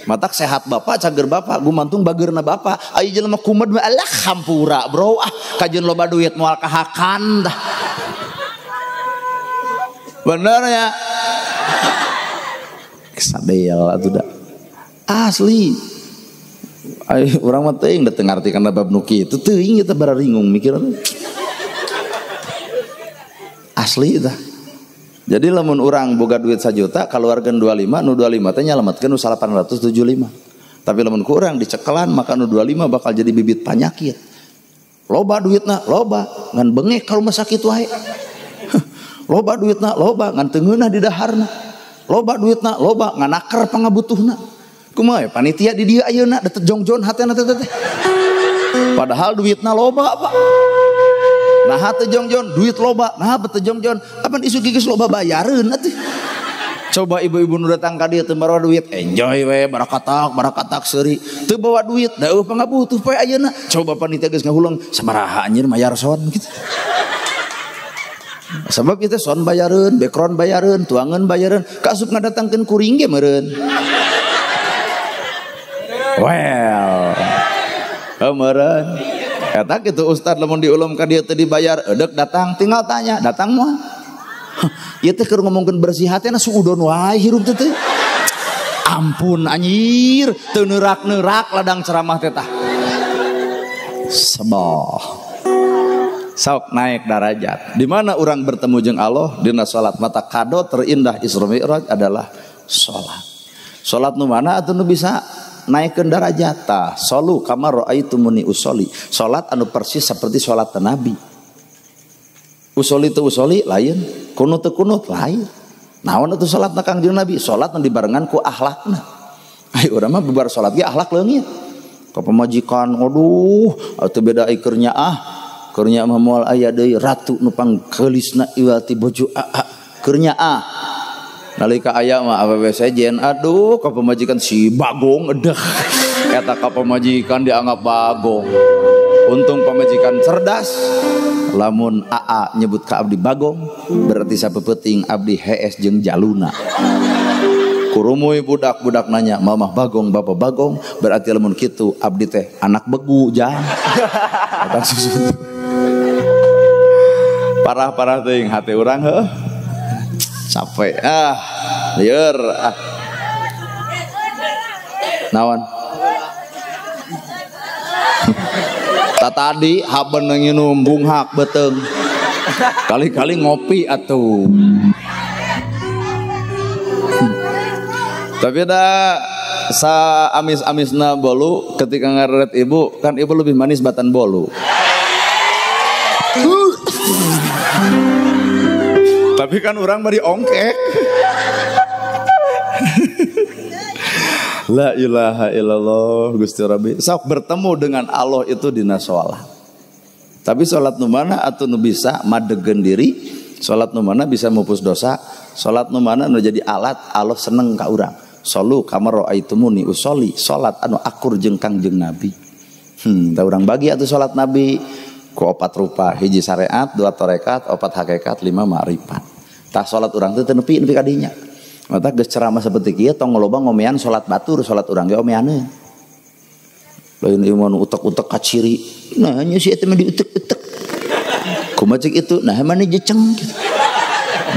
matak sehat bapak cager bapak gumantung bagerna bapak ayo jelema kumed mah alah hampura bro ah kajian loba duit moal kahakan dah. Bener ya? Kesadel atuh asli. Ay, orang mah teuing dateng ngarti karena bab nuki itu teuing kita bararingung mikir asli itu jadi lamun orang boga duit sajuta keluarkan 25 nu 25 teh nyalamatkeun nu 875 tapi lamun kurang dicekelan maka nu 25 bakal jadi bibit penyakit loba duitna loba ngan bengek kalau rumah sakit wae. Loba duitna loba ngan tengeunah di daharna. Loba duitna loba ngan akar pangabutuhna kumaha panitia di dia ayeuna da jongjon hatena teh teh padahal duitna loba pak. Nah hate jongjon duit loba. Nah teu jongjon apa isuki geus loba bayareun atuh coba ibu-ibu nu datang ka dieu teu bawa duit. Enjoy we barakatak barakatak seuri. Teu bawa duit eueuh pangabutuh poe ayeuna. Coba panitia geus ngahulang sabaraha anjir mayar son gitu. Sebab kita son bayareun background bayareun tuangan bayareun. Kasup ngadatangkeun kuring ge meureun well. Kemarin kata gitu Ustad lamun diulum ka dia tadi bayar edek datang. Tinggal tanya datang mah. Iya teh keur ngomongkeun bersih hati na suudon wae hirup teh ampun anjir. Teu neurak-neurak ladang ceramah teh tah. Sebah sok naik derajat di mana orang bertemu jeung Allah dina salat mata kado terindah Isra Mi'raj adalah salat. Salat nu mana atuh nu bisa naikkan derajat solu kamar muni usoli. Salat anu persis seperti salat nabi. Usoli itu usoli lain. Kunut itu kunut lain. Naon itu salat nakang jeung nabi? Salat nu dibarengan ku akhlakna. Ayo urang mah bubar salat ge akhlak leungit. Ka pemajikan aduh atuh beda ikernya ah. Kernya mah moal aya ratu nu pangkelisna iwati ah, ah. kernya ah nalika ayah mah awewe sejen aduh kau pemajikan si bagong edeh kata kau pemajikan dianggap bagong. Untung pemajikan cerdas. Lamun AA nyebut ke abdi bagong berarti peting abdi HS jeng jaluna. Kurumui budak-budak nanya mamah bagong bapak bagong? Berarti lamun kitu abdi teh anak begu susu parah-parah ting hati orang heh capek ah liar ah. Nawan. Tadi haben nginum bunghak beteng. Kali-kali ngopi atau tapi ada sa amis na bolu ketika ngaret ibu kan ibu lebih manis batan bolu tapi kan orang beri ongkek. La ilaha illallah Gusti Rabbi. Sok bertemu dengan Allah itu di nasolah Tapi sholat numana atau nu bisa madegen diri? Sholat numana bisa mupus dosa? Sholat numana nu jadi alat Allah seneng ka orang Solu kamar aitumuni usoli. Sholat anu akur jengkang jeng Nabi. Hmm, tak orang bagi atau sholat Nabi. Ku opat rupa hiji syariat dua torekat opat hakikat lima ma'rifat tak sholat orang itu nepi nepi kadinya mata geus ceramah seperti kia tong loba ngomean sholat batur sholat orang ge omeaneun lain iman utek-utek kaciri nah hanya si eta mah diutek-utek. Kumacik itu? Nah mana jeceng. Gitu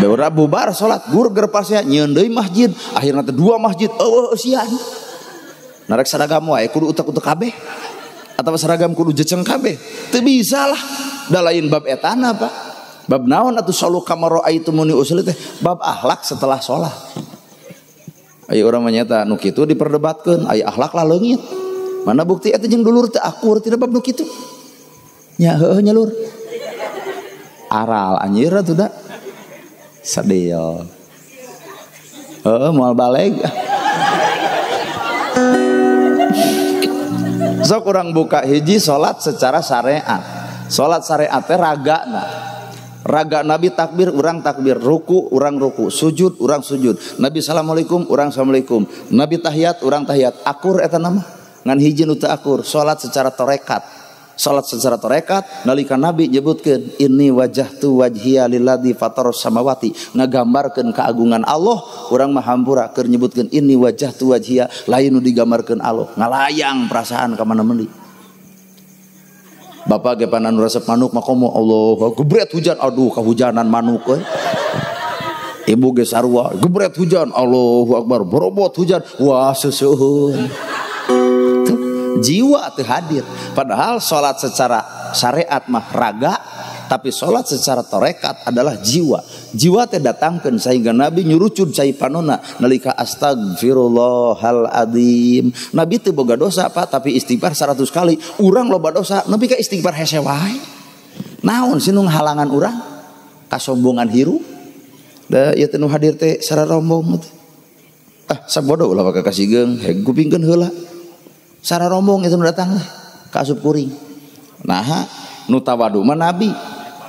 Beura bubar sholat. Gur gerpasnya nyendai masjid. Akhirnya dua masjid. Oh sian. Narek seragam wae kudu utek-utek kabeh. Atau seragam kudu jeceng kabeh. Teu bisa lah. Da lain bab etana pak bab naon atuh salu kamaro itu muni usul teh? Bab akhlak setelah sholat. Ayo orang menyata nu kitu diperdebatkeun ayo akhlak lah leungit. Mana bukti eta jeung dulur teh akur tidak bab nu kitu? Nya heuh nyalur. Aral anjir atuh da sadeo heuh moal baleg. Sok kurang buka hiji salat secara syariat. Salat syariat teh raga nah raga nabi takbir orang takbir. Ruku orang ruku. Sujud orang sujud. Nabi assalamualaikum orang assalamualaikum. Nabi tahiyat orang tahiyat. Akur eta nama? Ngan hiji nu akur. Salat secara torekat. Salat secara torekat nalika nabi nyebutkan ini wajah tu wajhiya lilladzi fatar samawati. Ngagambarkeun keagungan Allah orang mahampura nyebutkeun ini wajah tu wajhiya. Lain nu digambarkeun Allah. Ngalayang perasaan ka mana meuli Bapak ge panan resep manuk makomo Allah gebret hujan. Aduh kahujanan manuk we Ibu ge sarua. Gebret hujan. Allahu akbar. Berobot hujan. Wah seuseun jiwa tuh hadir. Padahal sholat secara syariat mah raga tapi sholat secara torekat adalah jiwa. Jiwa teh datangkan sehingga Nabi nyurucun cai panona. Nalika astagfirullahaladzim Nabi teh boga dosa apa tapi istighfar 100 kali. Urang loba dosa Nabi ka istighfar hese wae. Naon sinung halangan urang? Kasombongan hiru? Da ieu teh hadir teh sara rombong ah sabodo ulah kasih geng he gupingkeun heula. Sara rombong itu datang kasup kuring. Nah, nu tawadu mah nabi.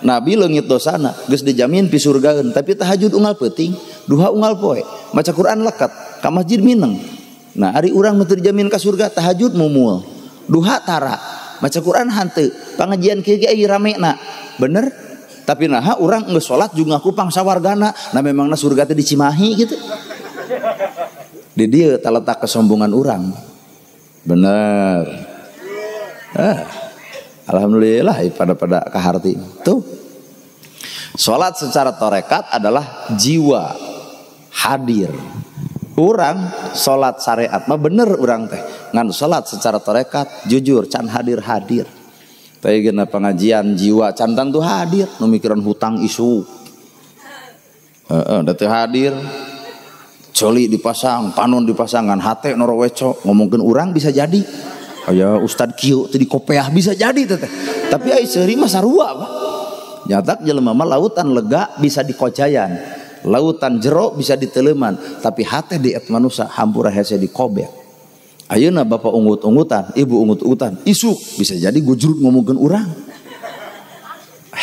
Nabi leungit dosana geus dijamin pi surgaeun tapi tahajud unggal penting, duha unggal poe. Maca Quran lekat ka masjid mineng. Nah, ari urang nu dijamin ka surga tahajud mumul. Duha tara. Maca Quran hanteu. Pangajian kieu ge aya ramena. Bener? Tapi nah urang geus salat juga ku pangsa wargana. Nah memangna surga teh di Cimahi gitu. Di dieu taletak kesombongan urang. Benar. Ah, Alhamdulillah pada pada keharti. Tuh. Sholat secara torekat adalah jiwa hadir. Orang sholat syariat mah bener orang teh. Ngan sholat secara torekat jujur can hadir hadir. Tapi gina pengajian jiwa cantang tuh hadir. Numikiran hutang isu. Heeh, uh, hadir coli dipasang panon dipasangan hate noroweco ngomongin orang bisa jadi Aya Ustad Kio tadi kopeah bisa jadi teteh. Tapi ai seuri mah sarua Pak. Nyatak jelema mah lautan lega bisa dikocayan. Lautan jero bisa diteleman. Tapi hate di manusia hampura hese dikobek ayeuna bapak ungut-ungutan ibu ungut-ungutan isuk bisa jadi gujrut ngomongin orang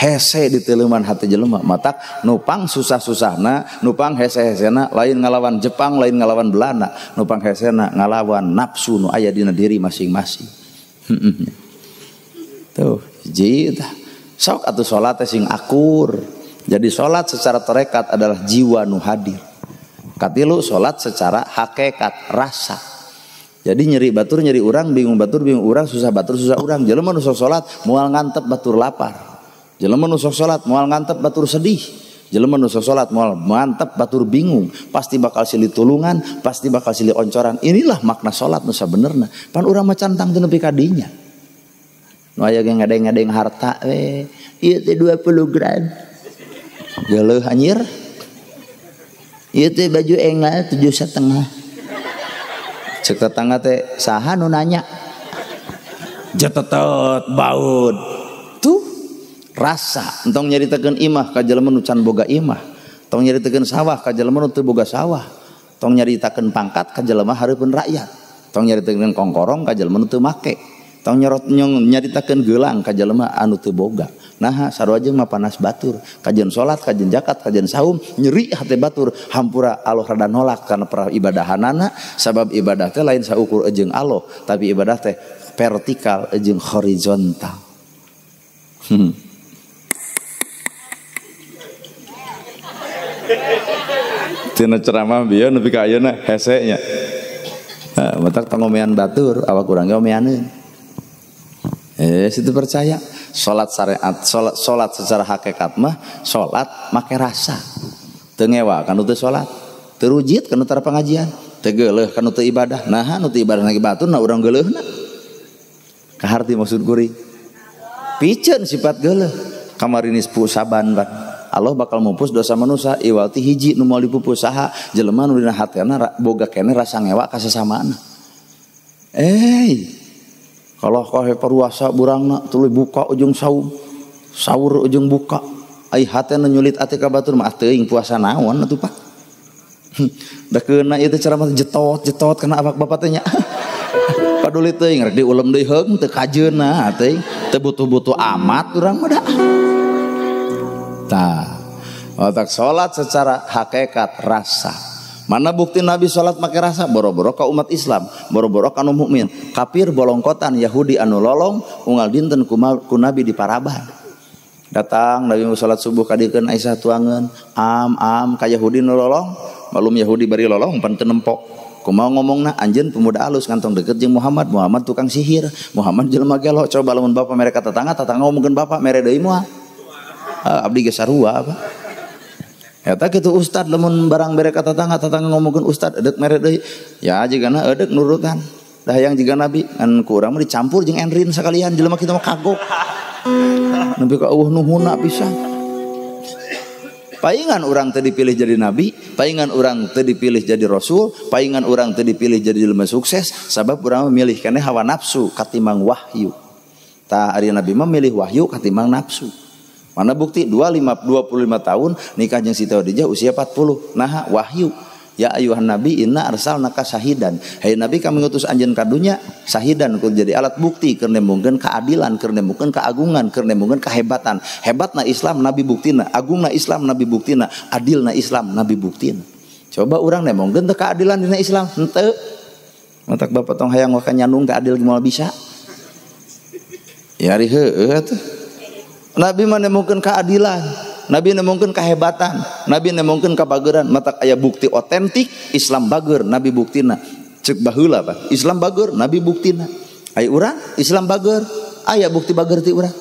hese di teleman hati jelema. Matak nupang susah-susahna nupang hese-hesena lain ngalawan Jepang lain ngalawan Belanda. Nupang hesena ngalawan nafsu nu aya dina diri masing-masing. Tuh jita sok atau salat sing akur. Jadi salat secara terekat adalah jiwa nu hadir. Katilu salat secara hakikat rasa. Jadi nyeri batur nyeri orang bingung batur bingung orang susah batur susah orang jelema nu salat mual ngantep batur lapar Jelema nu sok salat moal ngantep batur sedih. Jelema nu sok salat moal mantep batur bingung, pasti bakal silih tulungan, pasti bakal silih oncoran. Inilah makna salat nu sabenerna. Pan urang mah cantang teu nepi kadinya. Nu aya ge ngadeng-ngadeng harta we. Ieu teh 20 gram. Geuleuh anjir. Ieu teh baju engal tujuh setengah. Cek tetangga teh saha nu nanya. Jetetet baut rasa. Entong nyaritakeun imah ka jelema nu can boga imah. Tong nyaritakeun sawah ka jelema nu teu boga sawah. Tong nyaritakeun pangkat ka jelema hareupeun rakyat. Tong nyaritakeun kongkorong ka jelema nu teu make. Tong nyorot nyong nyaritakeun geulang ka jelema anu teu boga. Nah sarua jeung mah panas batur. Kajian salat kajian zakat kajian saum nyeri hati batur. Hampura Allah rada nolak karena pra ibadahanana sabab ibadah teh lain saukur jeung Allah tapi ibadah teh vertikal jeung horizontal. Hmm. Tina ceramah bieu nepi ka ayeuna hese nya. Nah, matak tangomean batur awak urang ge omeaneun. Eh situ percaya salat syariat salat salat secara hakikat mah salat make rasa. Teu ngewa kan teu salat. Terujit kana tara pengajian. teu kana teu ibadah nah nu teu ibadah lagi batu na urang geuleuhna kaharti maksud kuring piceun sifat geuleuh kamarinis pusaban kan Allah bakal mupus dosa manusia. Iwalti hiji nu moal dipupus saha jelema nu boga kene rasa ngewa ka eh kalau kau perwasa burangna tuluy buka ujung saum sahur ujung buka. Ai hatena nyulit ati ka batur mah teuing puasa naon atuh Pak? Da kena itu ceramah jetot jetot kena abak bapak tanya paduli teuing rek diulem deui heung teu kajeuna teuing. Teu butuh-butuh amat urang mah Nah, otak sholat secara hakikat rasa. Mana bukti Nabi sholat pakai rasa? Boro-boro ke umat Islam, boro-boro kanu mukmin. Kafir bolongkotan Yahudi anu lolong, unggal dinten ku, ku Nabi di Paraban. Datang Nabi sholat subuh kadikan Aisyah tuangan, am am ka Yahudi nu lolong, malum Yahudi bari lolong pan nempok. Kumau ngomongna anjen pemuda alus kantong deket jeung Muhammad, Muhammad tukang sihir, Muhammad jelema gelo coba lamun bapak mereka tetangga, tetangga ngomongkeun bapak mere deui abdi ge sarua apa Eta gitu ustad lemun barang mereka tetangga tetangga ngomongin ustad edek mere deui. Ya jigana edek nurutan. Dah yang jika nabi kan kurang dicampur jeung enrin sekalian jelema kita mah kagok. Nabi ka eueuh nuhuna pisan. Paingan orang tadi dipilih jadi nabi, paingan orang tadi dipilih jadi rasul, paingan orang tadi dipilih jadi jelema sukses, sabab orang memilih karena hawa nafsu katimbang wahyu. Ta ari nabi memilih wahyu katimbang nafsu. Mana bukti 25 25 tahun nikah jeung Siti Khadijah usia 40. Nah, wahyu. Ya ayuhan nabi inna arsalnaka sahidan. Hai nabi kami ngutus anjeun kadunya sahidan ku jadi alat bukti keur nemungkeun keadilan, keur nemungkeun keagungan, keur nemungkeun kehebatan. Hebatna Islam nabi buktina, agungna Islam nabi buktina, adilna Islam nabi buktina. Coba orang nemungkeun teu keadilan dina Islam henteu. Matak bapak tong hayang wakan nyandung keadil gimana bisa? Ya ari heueuh atuh. Nabi menemukan keadilan, Nabi menemukan kehebatan, Nabi menemukan kebageran. Mata ayah bukti otentik Islam bager, Nabi buktina. Cek bahula pak, Islam bager, Nabi buktina. Ayah urang, Islam bager, ayah bukti bager ti urang.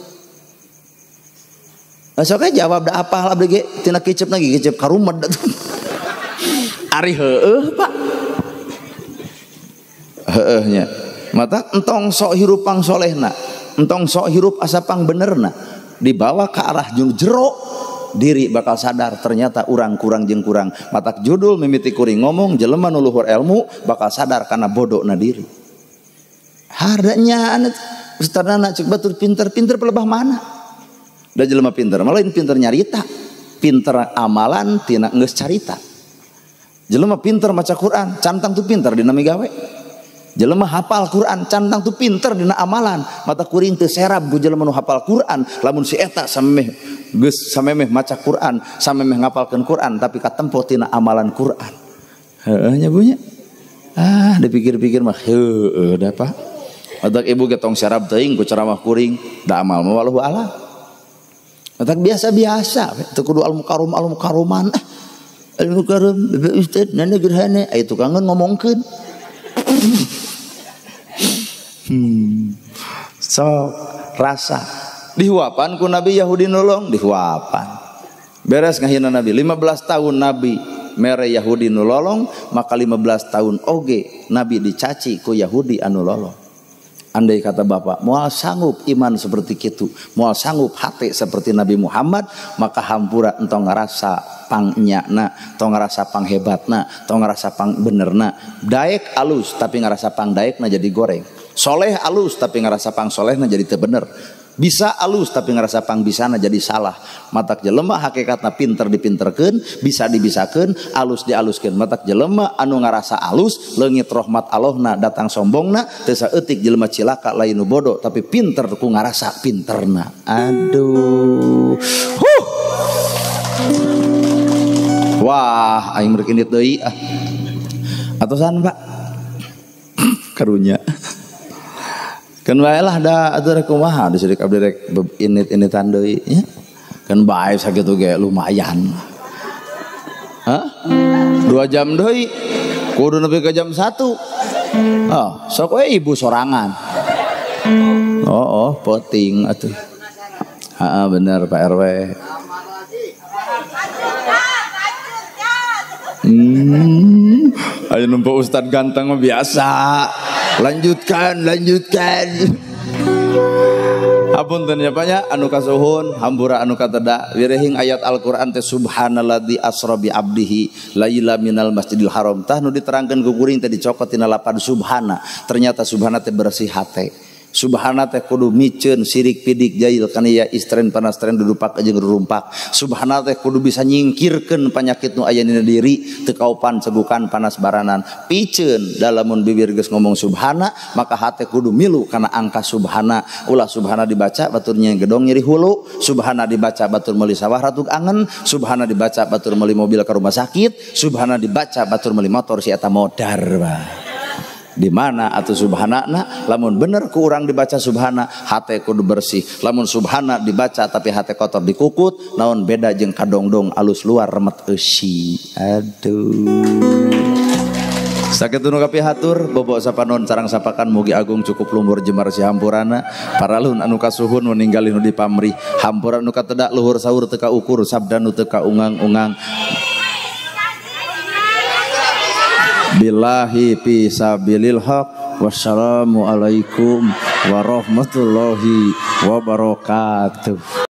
Nah, soalnya jawab dah apa lah bagi tina kicep lagi kicep karumat dah Ari heeh pak. Heehnya. Mata entong sok hirupang solehna, entong sok hirup asapang benerna dibawa ke arah jero. Diri bakal sadar ternyata orang kurang jeng kurang. Matak judul mimiti kuring ngomong jelema nuluhur ilmu bakal sadar karena bodoh na diri. Harganya anak Ustaz anak cek batur pinter pinter pelebah mana? Dan jelema pinter malah pinter nyarita. Pinter amalan tina nges carita. Jelema pinter maca Quran cantang tuh pinter dinami gawe jelema hafal Quran cantang tuh pinter dina amalan. Mata kuring teu serab ku jelema nu hafal Quran. Lamun si eta samemeh geus samemeh maca Quran samemeh ngapalkeun Quran tapi katempo tina amalan Quran. Heuh nya bunya ah dipikir-pikir mah heuh da pak. Matak ibu getong serab teuing ku ceramah kuring da amal mah walau ala. Matak biasa-biasa teu kudu al mukarum al mukaruman al mukarum ustad nana gerhana aya tukangan ngomongkeun Hmm. So rasa dihuapan ku Nabi Yahudi nolong dihuapan. Beres ngahina Nabi 15 tahun Nabi mere Yahudi nolong maka 15 tahun oge Nabi dicaci ku Yahudi anu lolong. Andai kata Bapak, mual sanggup iman seperti itu, mual sanggup hati seperti Nabi Muhammad, maka hampura entong ngerasa pang nyakna, tong ngerasa pang hebatna, tong ngerasa pang benerna. Daek alus tapi ngerasa pang daekna jadi goreng. Soleh alus tapi ngerasa pang solehna jadi tebener. Bisa alus tapi ngerasa pang bisana jadi salah. Matak jelema hakikatna pinter dipinterkeun, bisa dibisakeun, alus dialuskeun. Matak jelema anu ngerasa alus, leungit rahmat Allahna datang sombongna, teu saeutik jelema cilaka lain nu bodoh tapi pinter ku ngerasa pinterna. Aduh. Huh. Wah, aing merkinit deui ah. Atusan, Pak. Karunya. Kan bae lah da atuh rek kumaha disidik abdi rek init-initan deui ya. Kan bae sakitu ge lumayan. Hah? Dua jam deui. Kudu nepi ke jam satu. Oh, sok we ibu sorangan. Oh, oh, poting atuh. Heeh, bener Pak RW. Hmm, ayo numpak Ustad ganteng biasa. Lanjutkan, lanjutkan. Apun ya banyak anu kasuhun hambura anu kateda. Wirehing ayat Al-Qur'an teh subhanalladzi asra bi abdihi laila minal masjidil haram. Tah nu diterangkeun ku kuring teh dicokot tina lapan subhana. Ternyata subhana teh bersih hate Subhana teh kudu micen sirik pidik jail kana ya istren panastren dudupak jeung rurumpak. Subhana teh kudu bisa nyingkirkeun penyakit nu aya dina diri teu kaupan segukan panas baranan. Piceun dalamun bibir geus ngomong subhana maka hate kudu milu kana angka subhana. Ulah subhana dibaca baturnya gedong nyeri hulu, subhana dibaca batur meuli sawah ratuk angen, subhana dibaca batur meuli mobil ke rumah sakit, subhana dibaca batur meuli motor si eta modar bah di mana atau subhanana lamun bener ku orang dibaca subhana hati kudu bersih. Lamun subhana dibaca tapi hati kotor dikukut naon beda jeng kadongdong alus luar remet esi aduh. Sakit kapi hatur bobok sapanon carang sapakan mugi agung cukup lumpur jemar si hampurana. Paralun anu kasuhun meninggalin di pamri hampuran nu katedak luhur sahur teka ukur sabda nu teka ungang-ungang billahi fi sabilil haq. Wassalamualaikum warahmatullahi wabarakatuh